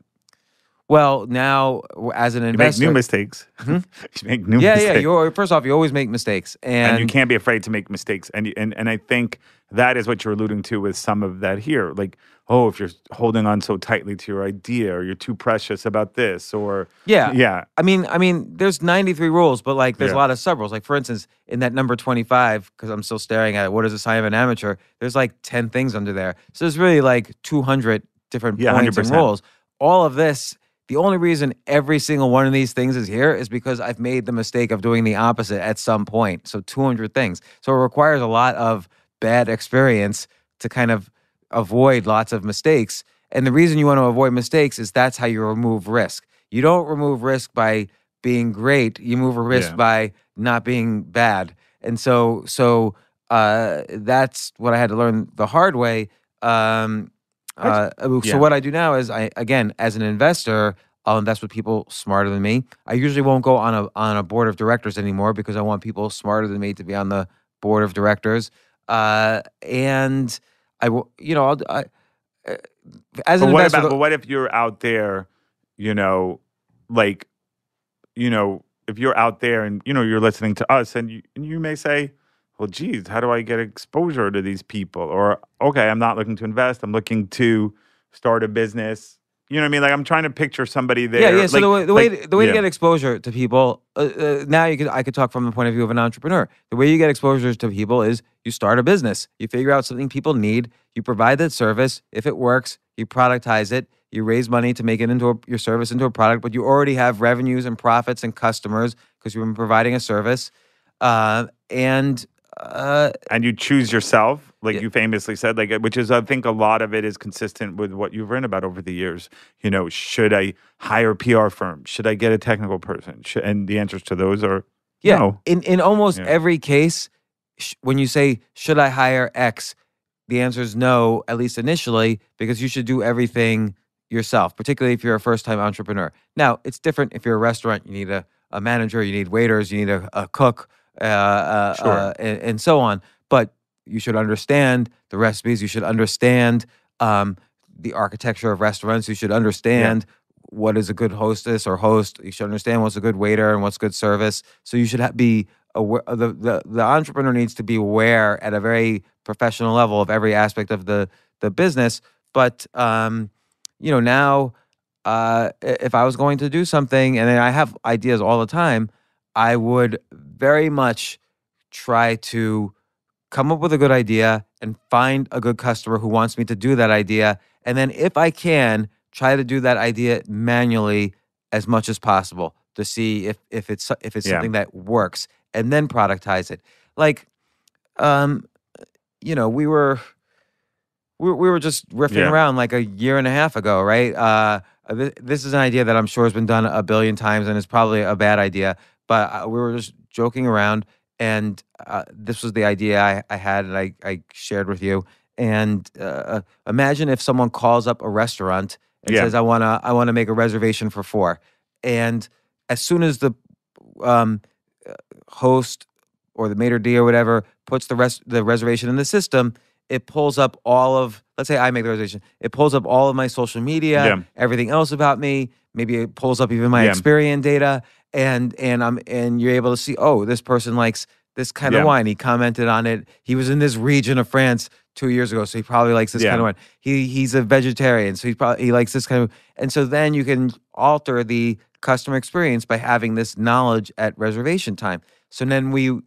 Well, now as an You make investor, new mistakes. Hmm? [LAUGHS] you make new yeah, mistakes. yeah. You first off, you always make mistakes, and, and, you can't be afraid to make mistakes. And, and and I think that is what you're alluding to with some of that here. Like, oh, if you're holding on so tightly to your idea, or you're too precious about this, or Yeah. yeah, I mean, I mean, there's 93 rules, but like, there's Yeah. a lot of sub rules. Like, for instance, in that number 25, because I'm still staring at it, what is a sign of an amateur? There's like 10 things under there. So there's really like 200 different Yeah, points and 100%. rules. All of this, the only reason every single one of these things is here is because I've made the mistake of doing the opposite at some point. So 200 things. So it requires a lot of bad experience to kind of avoid lots of mistakes. And the reason you want to avoid mistakes is that's how you remove risk. You don't remove risk by being great. You move a risk Yeah. by not being bad. And so, so uh, that's what I had to learn the hard way. Um, uh, so yeah. what I do now is I again as an investor, I'll invest with people smarter than me. I usually won't go on a on a board of directors anymore because I want people smarter than me to be on the board of directors. Uh, and I will, you know, I'll, I, uh, as an But what investor, about? But what if you're out there, you know, like, you know, if you're out there and you know you're listening to us, and you and you may say, well, geez, how do I get exposure to these people? Or okay, I'm not looking to invest. I'm looking to start a business. You know what I mean? Like I'm trying to picture somebody there. Yeah, yeah. So like- the way the way, like- to, the way yeah. to get exposure to people uh, uh, now you could I could talk from the point of view of an entrepreneur. The way you get exposure to people is you start a business. You figure out something people need. You provide that service. If it works, you productize it. You raise money to make it into a, your service into a product, but you already have revenues and profits and customers because you've been providing a service. Uh, and uh, and you choose yourself, like Yeah. you famously said, like which is I think a lot of it is consistent with what you've written about over the years. You know, should I hire a PR firm? Should I get a technical person? Should, and the answers to those are Yeah. no. In in almost Yeah. every case, sh- when you say should I hire X, the answer is no, at least initially, because you should do everything yourself, particularly if you're a first time entrepreneur. Now, it's different if you're a restaurant, you need a, a manager, you need waiters, you need a, a cook, uh, uh, Sure. uh, and, and so on. But you should understand the recipes, you should understand um, the architecture of restaurants, you should understand what is a good hostess or host. You should understand what's a good waiter and what's good service. So you should ha- be aware, the, the the entrepreneur needs to be aware at a very professional level of every aspect of the the business. But um, you know, now uh, if I was going to do something, and I have ideas all the time, I would very much try to come up with a good idea and find a good customer who wants me to do that idea, and then if I can, try to do that idea manually as much as possible to see if if it's if it's Yeah. something that works, and then productize it. Like, um, you know, we were we, we were just riffing Yeah. around like a year and a half ago, right? Uh, th- this is an idea that I'm sure has been done a billion times and is probably a bad idea, but uh, we were just joking around, and uh, this was the idea I, I had and I, I shared with you. And uh, imagine if someone calls up a restaurant and Yeah. says, "I wanna I wanna make a reservation for four. and as soon as the um, uh, host or the maitre d or whatever puts the rest the reservation in the system, it pulls up all of let's say I make the reservation, it pulls up all of my social media, Yeah. everything else about me. Maybe it pulls up even my Yeah. Experian data, and and I'm and you're able to see, oh, this person likes this kind Yeah. of wine. He commented on it. He was in this region of France two years ago, so he probably likes this kind of wine. He he's a vegetarian, so he probably he likes this kind of. And so then you can alter the customer experience by having this knowledge at reservation time. So then we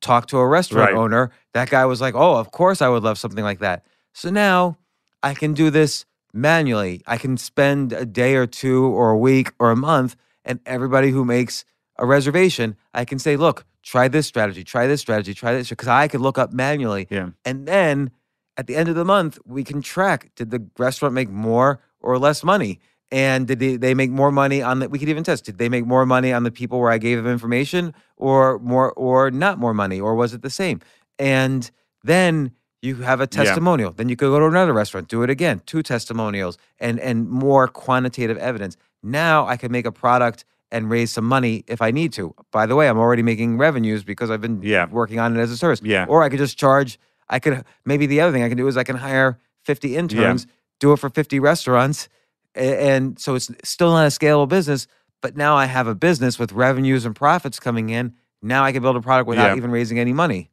talked to a restaurant Right. owner. That guy was like, "Oh, of course I would love something like that." So now I can do this manually. I can spend a day or two or a week or a month, and everybody who makes a reservation, I can say, "Look, try this strategy, try this strategy, try this," because I could look up manually. Yeah. And then at the end of the month, we can track did the restaurant make more or less money? And did they, they make more money on the we could even test, did they make more money on the people where I gave them information or more or not more money? Or was it the same? And then you have a Yeah. testimonial. Then you could go to another restaurant, do it again, two testimonials and and more quantitative evidence. Now I can make a product and raise some money if I need to. By the way, I'm already making revenues because I've been Yeah. working on it as a service. Yeah. Or I could just charge I could maybe the other thing I can do is I can hire 50 interns, do it for 50 restaurants, and so it's still not a scalable business. But now I have a business with revenues and profits coming in. Now I can build a product without Yeah. even raising any money.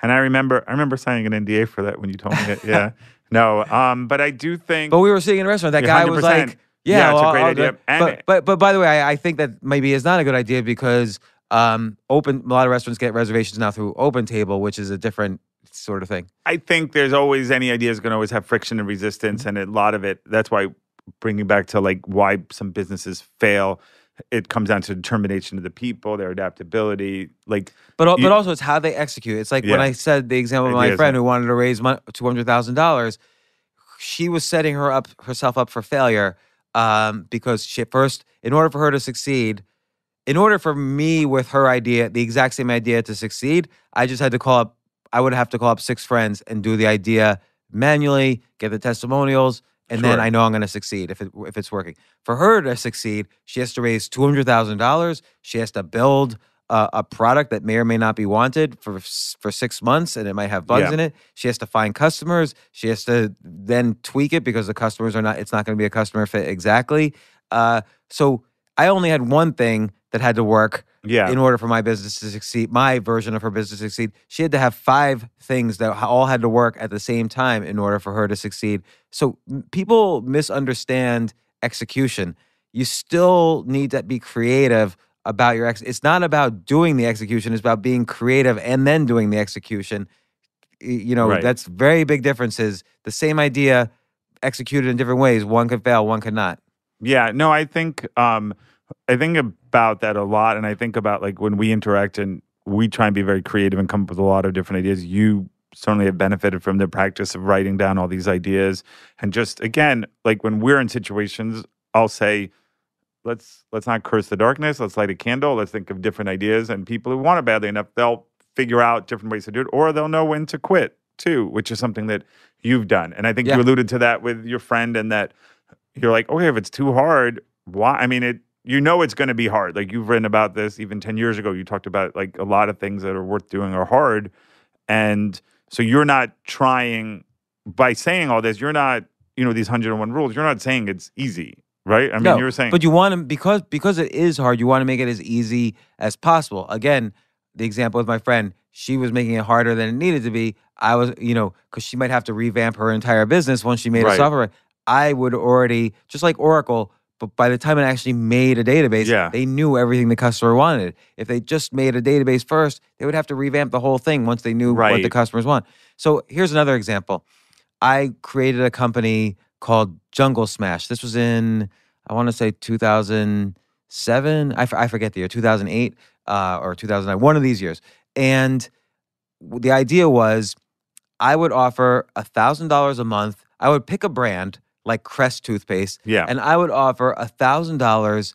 And I remember, I remember signing an NDA for that when you told me it. Yeah. [LAUGHS] no, um, but I do think. But we were sitting in a restaurant. That guy was 100%. like, "Yeah, Yeah, it's a great I'll idea. do it." And But, but but by the way, I, I think that maybe it's not a good idea because um, open a lot of restaurants get reservations now through Open Table, which is a different sort of thing. I think there's always any idea is going to always have friction and resistance, and a lot of it. That's why bringing back to like why some businesses fail. It comes down to determination of the people, their adaptability. Like, But You- but also it's how they execute. It's like when I said the example of my friend who wanted to raise two hundred thousand dollars. She was setting her up herself up for failure um, because she first, in order for her to succeed, in order for me with her idea, the exact same idea to succeed, I just had to call up. I would have to call up six friends and do the idea manually, get the testimonials, and then I know I'm going to succeed if it if it's working. For her to succeed, she has to raise two hundred thousand dollars. She has to build a, a product that may or may not be wanted for for six months, and it might have bugs Yeah. in it. She has to find customers. She has to then tweak it because the customers are not. It's not going to be a customer fit exactly. Uh, so I only had one thing that had to work yeah, in order for my business to succeed, my version of her business to succeed, she had to have five things that all had to work at the same time in order for her to succeed. So people misunderstand execution. You still need to be creative about your ex. It's not about doing the execution; it's about being creative and then doing the execution. You know, Right. that's very big differences. The same idea executed in different ways. One could fail, one could not. Yeah, no, I think um I think about that a lot and I think about like when we interact and we try and be very creative and come up with a lot of different ideas. You certainly have benefited from the practice of writing down all these ideas and just again, like when we're in situations, I'll say let's let's not curse the darkness, let's light a candle, let's think of different ideas and people who want it badly enough, they'll figure out different ways to do it or they'll know when to quit too, which is something that you've done. And I think Yeah. you alluded to that with your friend and that you're like, okay, if it's too hard, why? I mean, it. You know it's going to be hard. Like you've written about this even ten years ago. You talked about like a lot of things that are worth doing are hard, and so you're not trying by saying all this. You're not, you know, these hundred and one rules. You're not saying it's easy, right? I mean, No, you were saying, but you want to because because it is hard. You want to make it as easy as possible. Again, the example with my friend, she was making it harder than it needed to be. I was, you know, because she might have to revamp her entire business once she made a Right. software. I would already, just like Oracle, but by the time it actually made a database, Yeah. they knew everything the customer wanted. If they just made a database first, they would have to revamp the whole thing once they knew what the customers want. So here's another example. I created a company called Jungle Smash. This was in, I want to say 2007. I, f- I forget the year, 2008 uh, or 2009, one of these years. And the idea was I would offer $1,000 a month. I would pick a brand like Crest toothpaste, Yeah. and I would offer a $1,000.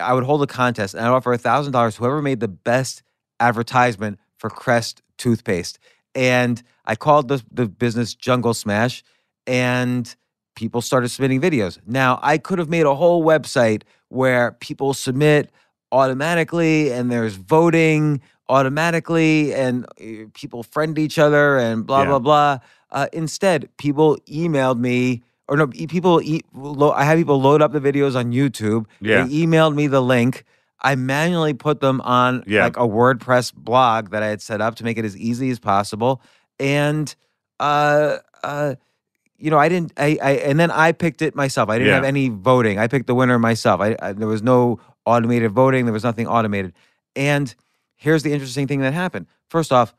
I would hold a contest and I'd offer a $1,000 whoever made the best advertisement for Crest toothpaste. And I called the, the business Jungle Smash, and people started submitting videos. Now, I could have made a whole website where people submit automatically and there's voting automatically and uh, people friend each other and blah, Yeah. blah, blah. Uh, instead, people emailed me. Or no, people. E- lo- I had people load up the videos on YouTube. Yeah. They emailed me the link. I manually put them on Yeah. like a WordPress blog that I had set up to make it as easy as possible. And uh uh you know, I didn't I, I and then I picked it myself. I didn't Yeah. have any voting. I picked the winner myself. I, I there was no automated voting, there was nothing automated. And here's the interesting thing that happened. First off,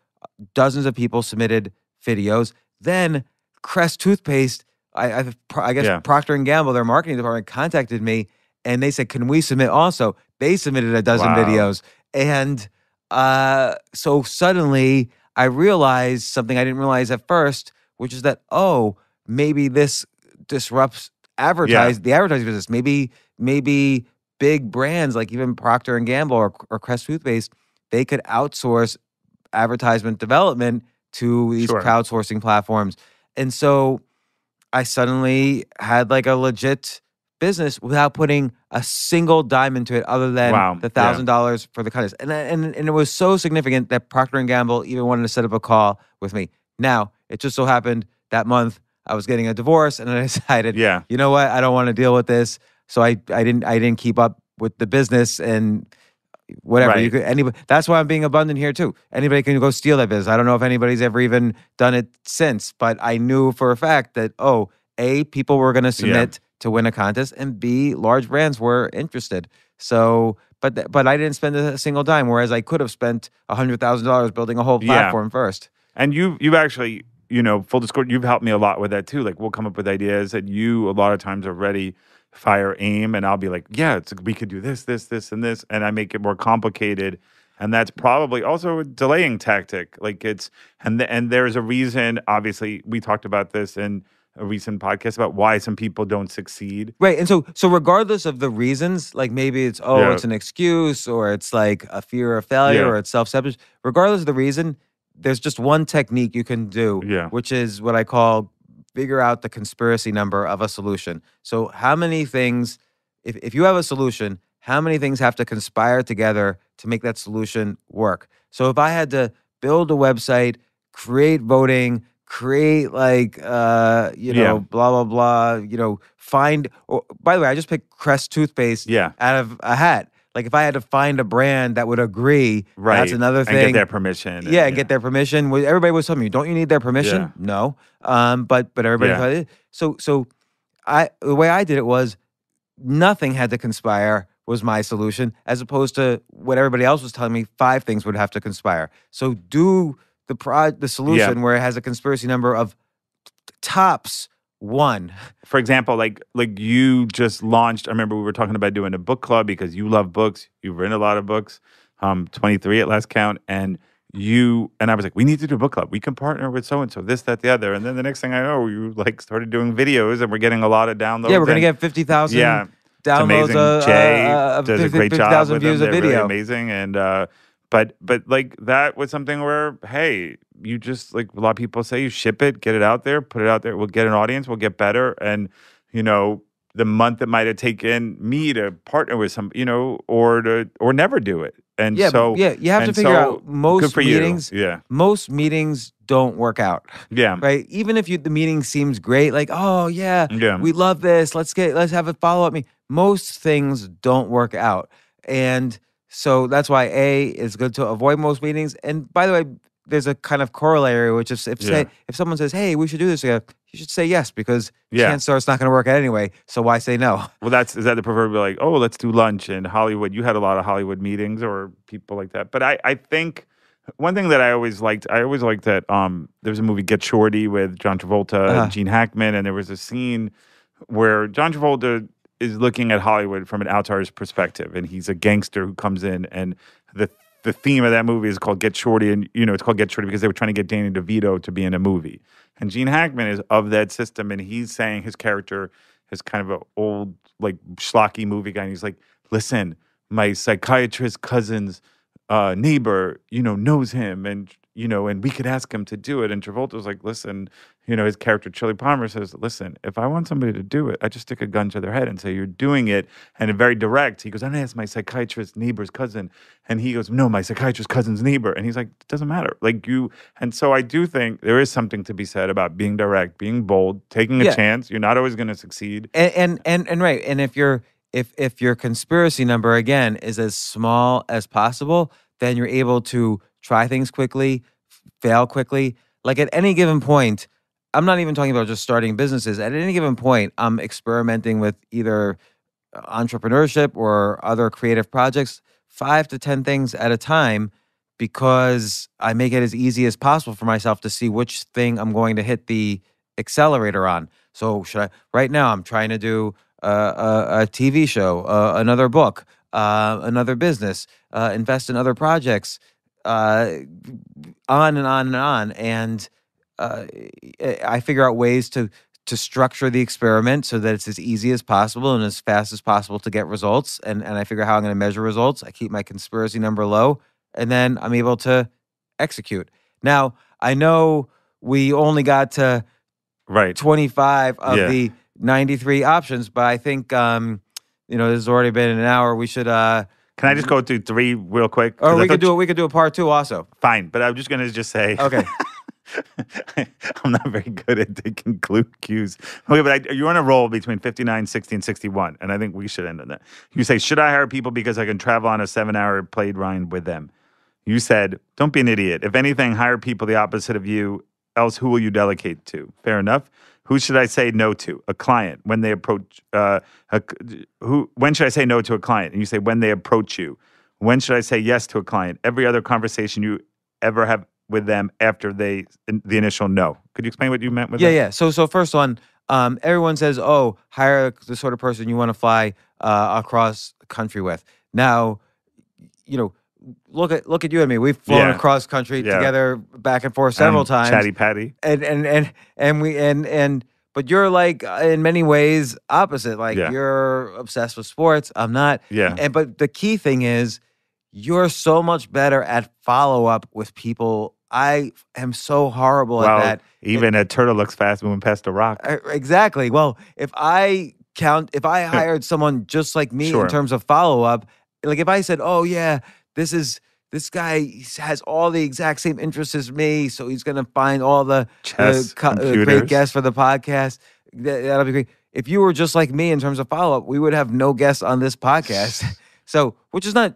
dozens of people submitted videos. Then Crest toothpaste, I, I, I guess Yeah. Procter and Gamble, their marketing department, contacted me and they said, "Can we submit also?" They submitted a dozen Wow. videos, and uh, so suddenly I realized something I didn't realize at first, which is that oh, maybe this disrupts advertise the advertising business. Maybe maybe big brands like even Procter and Gamble or, or Crest toothpaste, they could outsource advertisement development to these Sure. crowdsourcing platforms. And so I suddenly had like a legit business without putting a single dime into it other than Wow, the yeah. thousand dollars for the cutters. And, and and it was so significant that Procter and Gamble even wanted to set up a call with me. Now, it just so happened that month I was getting a divorce and I [LAUGHS] decided, Yeah. you know what, I don't want to deal with this. So I I didn't I didn't keep up with the business and whatever you Right. could anybody that's why I'm being abundant here too. Anybody can go steal that business. I don't know if anybody's ever even done it since, but I knew for a fact that oh, A, people were gonna submit to win a contest, and B, large brands were interested. So but th- but I didn't spend a single dime, whereas I could have spent a hundred thousand dollars building a whole Yeah. platform first. And you you've actually, you know, full disclosure, you've helped me a lot with that too. Like we'll come up with ideas and you a lot of times are ready fire aim and I'll be like, yeah, it's we could do this, this, this, and this, and I make it more complicated. And that's probably also a delaying tactic. Like it's and th- and there's a reason. Obviously, we talked about this in a recent podcast about why some people don't succeed. Right. And so so regardless of the reasons, like maybe it's oh, Yeah. it's an excuse or it's like a fear of failure Yeah. or it's self-sabotage, regardless of the reason, there's just one technique you can do, Yeah. which is what I call figure out the conspiracy number of a solution. So how many things if if you have a solution, how many things have to conspire together to make that solution work? So if I had to build a website, create voting, create like uh you know Yeah. blah blah blah you know find or by the way i just picked crest toothpaste Yeah. out of a hat like if i had to find a brand that would agree Right. that's another And thing get their permission. yeah and get their permission everybody was telling me don't you need their permission Yeah. no um but but everybody Yeah. thought it so so i the way i did it was nothing had to conspire was my solution as opposed to what everybody else was telling me five things would have to conspire so do the pro the solution where it has a conspiracy number of t- tops one for example, like like you just launched. I remember we were talking about doing a book club because you love books. You've written a lot of books. Um, twenty three at last count, and you and I was like, we need to do a book club. We can partner with so and so, this, that, the other. And then the next thing I know, you like started doing videos, and we're getting a lot of downloads. yeah we're gonna and- get 50000 yeah. Downloads amazing. uh, Jay uh, uh, does a 50 great job 50,000 with views them. a They're really amazing, and uh, but but like that was something where hey, you just like a lot of people say, you ship it, get it out there, put it out there. We'll get an audience, we'll get better, and you know the month it might have taken me to partner with some, you know, or to or never do it, and yeah so yeah you have to figure so, out most for you. meetings yeah, most meetings don't work out yeah, right even if you the meeting seems great like oh yeah Yeah. we love this let's get let's have a follow-up meeting most things don't work out and So that's why A is good to avoid most meetings. And by the way, there's a kind of corollary, which is if Yeah. say if someone says, "Hey, we should do this," together," you should say yes because Yeah. chances are it's not going to work out anyway. So why say no? Well, that's is that the proverbial like, oh, let's do lunch in Hollywood. You had a lot of Hollywood meetings or people like that. But I, I think one thing that I always liked, I always liked that um, there was a movie Get Shorty with John Travolta Uh-huh. and Gene Hackman, and there was a scene where John Travolta is looking at Hollywood from an outsider's perspective, and he's a gangster who comes in, and the the theme of that movie is called Get Shorty, and you know it's called Get Shorty because they were trying to get Danny DeVito to be in a movie, and Gene Hackman is of that system, and he's saying his character is kind of an old like schlocky movie guy, and he's like, listen, my psychiatrist cousin's uh, neighbor, you know, knows him, and you know, and we could ask him to do it. And Travolta's like, listen, you know, his character Chili Palmer says, listen, if I want somebody to do it, I just stick a gun to their head and say, you're doing it, and very direct. He goes, I'm gonna ask my psychiatrist neighbor's cousin, and he goes, no, my psychiatrist cousin's neighbor, and he's like, it doesn't matter, like you. And so I do think there is something to be said about being direct, being bold, taking a Yeah. chance. You're not always gonna succeed. and and and, and right and if your if if your conspiracy number again is as small as possible then you're able to try things quickly fail quickly like at any given point i'm not even talking about just starting businesses at any given point i'm experimenting with either uh, entrepreneurship or other creative projects five to ten things at a time because i make it as easy as possible for myself to see which thing i'm going to hit the accelerator on so should I? Right now, I'm trying to do uh, a, a TV show, uh, another book, uh, another business, uh, invest in other projects, uh, on and on and on, and uh, I figure out ways to to structure the experiment so that it's as easy as possible and as fast as possible to get results. And and I figure how I'm going to measure results. I keep my conspiracy number low, and then I'm able to execute. Now I know we only got to Right. 25 of Yeah. the 93 options, but I think um, you know this has already been an hour. We should uh, Can I just go through three real quick? Oh, or we could do it. We could do a part two also. Fine, but I'm just gonna just say. [LAUGHS] Okay. I'm not very good at taking clue cues. Okay, but I, you're on a roll between 59, 60, and 61, and I think we should end on that. You say, should I hire people because I can travel on a seven-hour plane ride with them? You said, don't be an idiot. If anything, hire people the opposite of you. Else, who will you delegate to? Fair enough. Who should I say no to? A client when they approach. Uh, a, who? When should I say no to a client? And you say when they approach you. When should I say yes to a client? Every other conversation you ever have with them after they the initial no. Could you explain what you meant with yeah, that? yeah. So so first one, um, everyone says, oh, hire the sort of person you want to fly uh, across the country with. Now, you know, look at look at you and me. We've flown Yeah. across country Yeah. together, back and forth several Um, times. Chatty Patty. and and and and we and and but you're like uh, in many ways opposite like Yeah. you're obsessed with sports i'm not Yeah. and but the key thing is you're so much better at follow up with people i am so horrible Well, at that even a turtle looks fast moving past a rock. Uh, exactly well if i count if i [LAUGHS] hired someone just like me Sure. in terms of follow up like if i said oh yeah this is this guy has all the exact same interests as me, so he's gonna find all the, Chess, uh, great guests for the podcast. That, that'll be great. If you were just like me in terms of follow up, we would have no guests on this podcast. [LAUGHS] so, which is not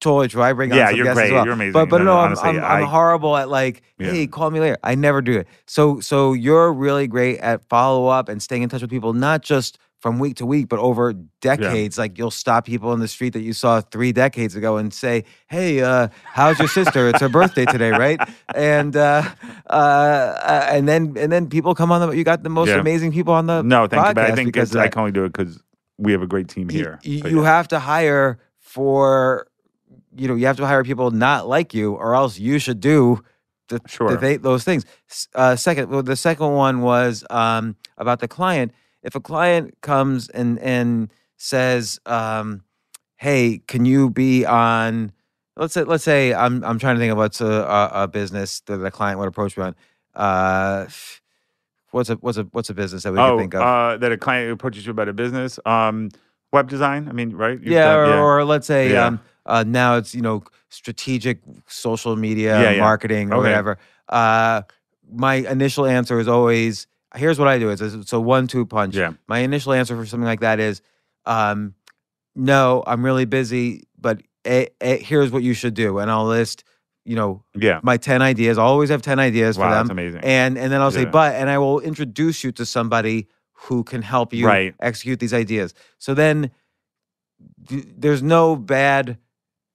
totally true. I bring on Yeah, some you're guests as great. well. You're amazing. But but No, no, no, I'm, I'm, I'm horrible at like, Yeah. hey, call me later. I never do it. So so you're really great at follow up and staying in touch with people, not just from week to week, but over decades. Like you'll stop people in the street that you saw three decades ago and say, "Hey, uh, how's your sister? It's her birthday today, right?" And uh, uh, uh, and then and then people come on the. You got the most Yeah. amazing people on the No, thank you. But I think because it's, I can only do it because we have a great team here. y- you yeah. have to hire for you know you have to hire people not like you or else you should do the, Sure. the those things uh, second well the second one was um, about the client if a client comes and and says um, hey can you be on let's say let's say i'm i'm trying to think of what's a, a, a business that a client would approach me on uh, what's a what's a what's a business that we oh, can think of Uh, that a client approaches you about a business, um, web design. I mean, right? Yeah, done- or, or let's say Yeah. um, uh, now it's you know strategic social media Yeah, yeah. marketing or Okay. whatever. Uh, my initial answer is always here's what I do. It's a, it's a one-two punch. Yeah. My initial answer for something like that is, um, no, I'm really busy, but eh, eh, here's what you should do, and I'll list, you know, Yeah. my ten ideas. I always have ten ideas Wow, for them, that's amazing. and and then I'll say, but, and I will introduce you to somebody who can help you Right. execute these ideas. So then, there's no bad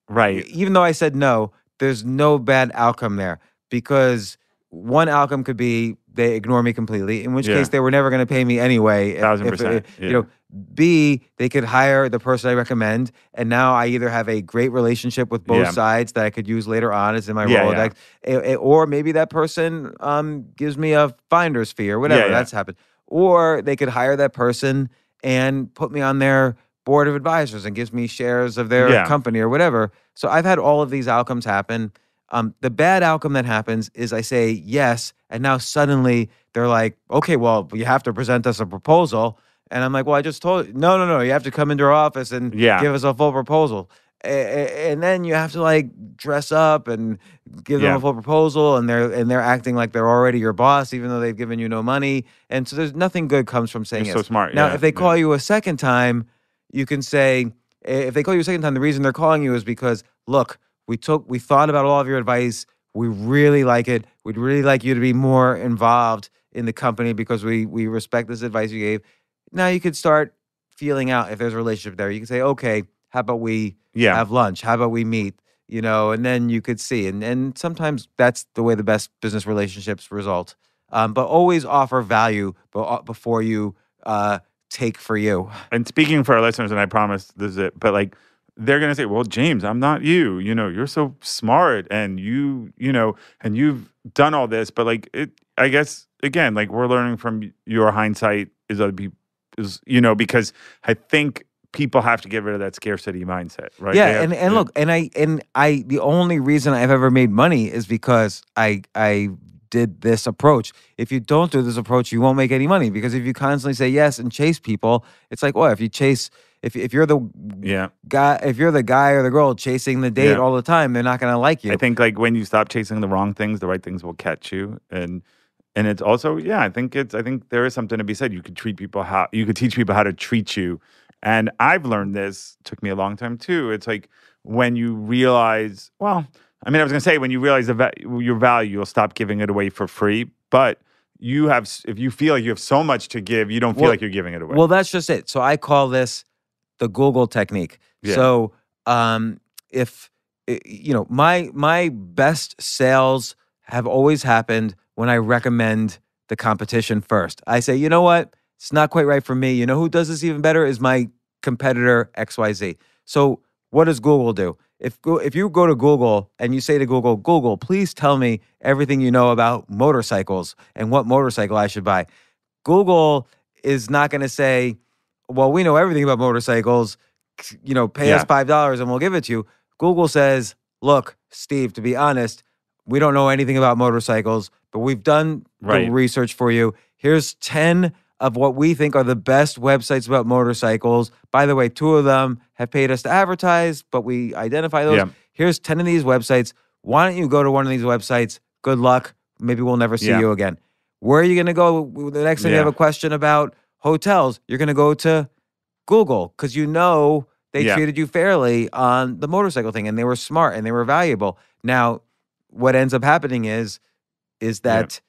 Right. even though I said no, there's no bad outcome there because one outcome could be they ignore me completely, in which Yeah. case they were never going to pay me anyway. if- Thousand percent, if- yeah. You know, B, they could hire the person I recommend, and now I either have a great relationship with both Yeah. sides that I could use later on as in my Yeah, Rolodex, a- a- or maybe that person um, gives me a finder's fee or whatever. yeah. That's happened. Or they could hire that person and put me on their board of advisors and gives me shares of their Yeah. company or whatever. So I've had all of these outcomes happen. Um, the bad outcome that happens is I say yes, and now suddenly they're like, okay, well, you have to present us a proposal. And I'm like, well, I just told you, no, no, no, you have to come into our office and Yeah. give us a full proposal. A- And then you have to like dress up and give them Yeah. a full proposal, and they're and they're acting like they're already your boss, even though they've given you no money. And so there's nothing good comes from saying You're so smart, Now, yeah, if they call you a second time, you can say if they call you a second time, the reason they're calling you is because look, we took we thought about all of your advice. We really like it. We'd really like you to be more involved in the company because we we respect this advice you gave. Now you could start feeling out if there's a relationship there. You can say, okay, how about we Yeah. have lunch? How about we meet? You know, and then you could see. And and sometimes that's the way the best business relationships result. Um, but always offer value be- before you uh, take for you. and speaking for our listeners, and I promise this is it, but like they're gonna say, "Well, James, I'm not you. You know, you're so smart, and you, you know, and you've done all this." But like, it, I guess again, like we're learning from your hindsight is other people is you know because I think people have to get rid of that scarcity mindset, right? Yeah, have- and, and look, and I and I the only reason I've ever made money is because I I did this approach. If you don't do this approach, you won't make any money because if you constantly say yes and chase people, it's like, well, if you chase if if you're the yeah. guy if you're the guy or the girl chasing the date Yeah. all the time, they're not going to like you. I think like when you stop chasing the wrong things, the right things will catch you. And and it's also yeah, I think it's I think there is something to be said. You could treat people how you could teach people how to treat you. And I've learned this. Took me a long time too. It's like when you realize, well, I mean, I was gonna say when you realize the va- your value, you'll stop giving it away for free. But you have, if you feel like you have so much to give, you don't feel Well- like you're giving it away. Well, that's just it. So I call this the Google technique. Yeah. So um, if you know my my best sales have always happened when I recommend the competition first. I say, you know what, it's not quite right for me. You know who does this even better is my competitor XYZ. So what does Google do? If if you go to Google and you say to Google, Google, please tell me everything you know about motorcycles and what motorcycle I should buy. Google is not going to say, well, we know everything about motorcycles. You know, pay us five dollars and we'll give it to you. Google says, look, Steve, to be honest, we don't know anything about motorcycles, but we've done the research for you. Here's ten of what we think are the best websites about motorcycles. By the way, two of them have paid us to advertise, but we identify those. Yeah. Here's ten of these websites. Why don't you go to one of these websites? Good luck. Maybe we'll never see Yeah. you again. Where are you going to go the next time you have a question about hotels? You're going to go to Google because you know they Yeah. treated you fairly on the motorcycle thing and they were smart and they were valuable. Now, what ends up happening is is that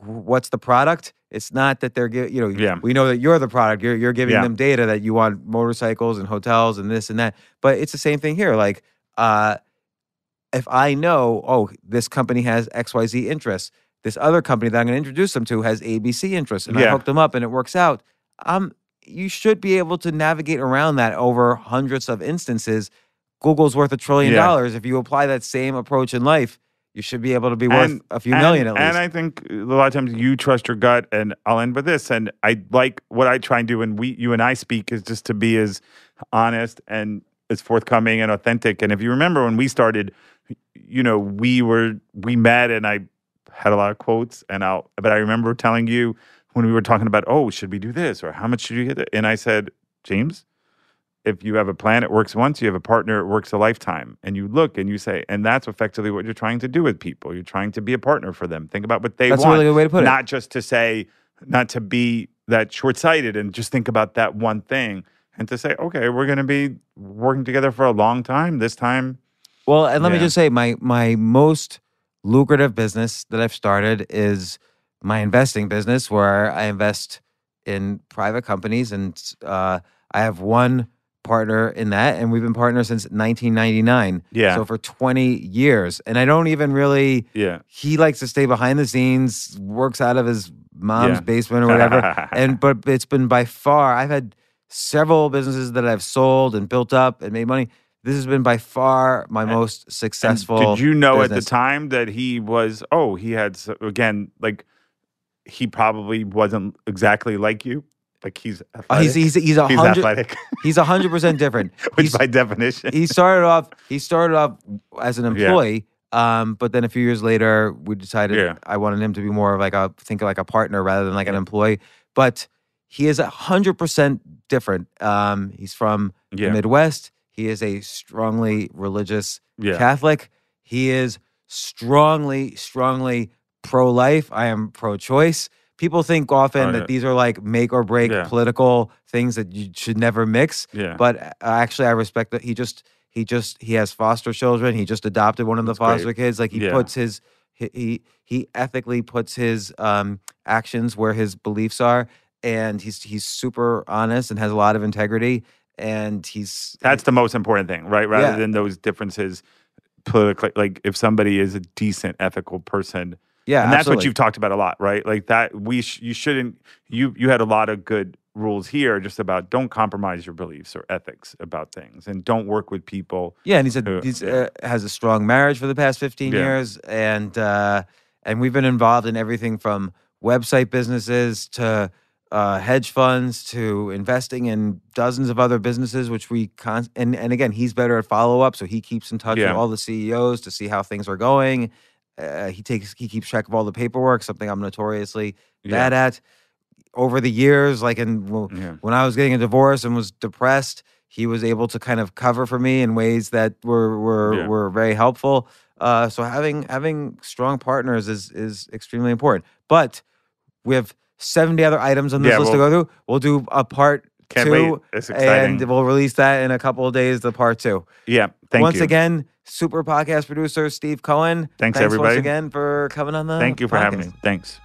w- what's the product? It's not that they're gi- you know Yeah. we know that you're the product. You're you're giving Yeah. them data that you want motorcycles and hotels and this and that. But it's the same thing here. Like uh if I know, oh, this company has XYZ interests, this other company that I'm going to introduce them to has ABC interests, and I Yeah. hook them up and it works out, um, you should be able to navigate around that over hundreds of instances. Google's worth a trillion Yeah. dollars. If you apply that same approach in life, you should be able to be worth And- a few and, million at least. And I think a lot of times you trust your gut, and I'll end with this. And I like what I try and do when we, you and I speak, is just to be as honest and as forthcoming and authentic. And if you remember when we started, you know, we were we met, and I had a lot of quotes, and I'll. But I remember telling you when we were talking about, oh, should we do this or how much should you get? And I said, James, if you have a plan, it works once. You have a partner, it works a lifetime. And you look and you say, and that's effectively what you're trying to do with people. You're trying to be a partner for them. Think about what they That's a want. really good way to put it. Not just to say, not to be that short sighted and just think about that one thing. and to say, okay, we're going to be working together for a long time. This time, Well, and let me just say, my my most lucrative business that I've started is my investing business, where I invest in private companies, and uh, I have one partner in that, and we've been partners since 1999. Yeah. So for 20 years, and I don't even really. yeah, He likes to stay behind the scenes, works out of his mom's Yeah. basement or whatever. [LAUGHS] and but it's been by far I've had several businesses that I've sold and built up and made money. This has been by far my most successful. Did you know at the time that he was? Oh, he had again like he probably wasn't exactly like you. Like he's Uh, athletic. he's he's he's a hundred athletic, [LAUGHS] he's a hundred percent different. [LAUGHS] which He's- by definition, he started off he started off as an employee, um, but then a few years later we decided Yeah. I wanted him to be more of like a think of like a partner rather than like an employee. But he is a hundred percent different. Um, he's from Yeah. the Midwest. He is a strongly religious yeah, Catholic. He is strongly, strongly pro life. I am pro choice. People think often Oh, that these are like make or break Yeah. political things that you should never mix. yeah. But uh, actually, I respect that he just he just he has foster children. He just adopted one of the That's great. foster kids. Like he Yeah. puts his he he, he ethically puts his um, actions where his beliefs are, and he's he's super honest and has a lot of integrity. And he's That's the most important thing, right? Rather Yeah. than those differences politically. Like if somebody is a decent, ethical person, yeah, and that's absolutely. what you've talked about a lot, right? Like that we sh- you shouldn't you you had a lot of good rules here just about don't compromise your beliefs or ethics about things and don't work with people. Yeah, and he's a who- he's uh, has a strong marriage for the past fifteen Yeah. years, and uh, and we've been involved in everything from website businesses to uh, hedge funds to investing in dozens of other businesses, which we con and and again he's better at follow up, so he keeps in touch Yeah. with all the CEOs to see how things are going. Uh, he takes he keeps track of all the paperwork, something I'm notoriously Yeah. bad at. Over the years, like in Yeah. when I was getting a divorce and was depressed, he was able to kind of cover for me in ways that were were Yeah. were very helpful. Uh, so having having strong partners is is extremely important. But we have seventy other items on this Yeah, list to go through. We'll do a part Can't two, wait. It's exciting. and we'll release that in a couple of days. The part two. Yeah. Thank you. once you. again, super podcast producer Steve Cohen. Thanks, once everybody. again for coming on the. Thank you for having me. Thanks.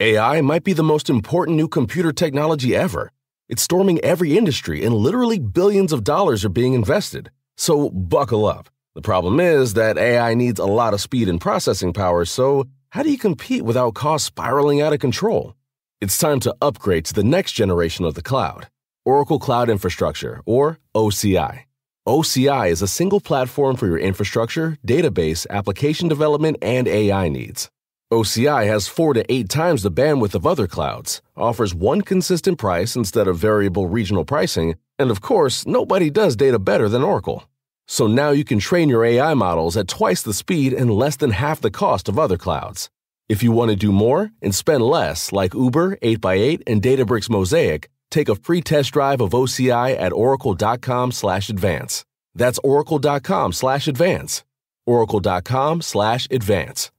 AI might be the most important new computer technology ever. It's storming every industry, and literally billions of dollars are being invested. So buckle up. The problem is that AI needs a lot of speed and processing power, so how do you compete without costs spiraling out of control? It's time to upgrade to the next generation of the cloud Oracle Cloud Infrastructure, or OCI. OCI is a single platform for your infrastructure, database, application development, and AI needs. OCI has four to eight times the bandwidth of other clouds, offers one consistent price instead of variable regional pricing, and of course, nobody does data better than Oracle. So now you can train your AI models at twice the speed and less than half the cost of other clouds. If you want to do more and spend less, like Uber, 8x8, and Databricks Mosaic, take a free test drive of OCI at oracle.com/advance. That's oracle.com/advance. oracle.com/advance.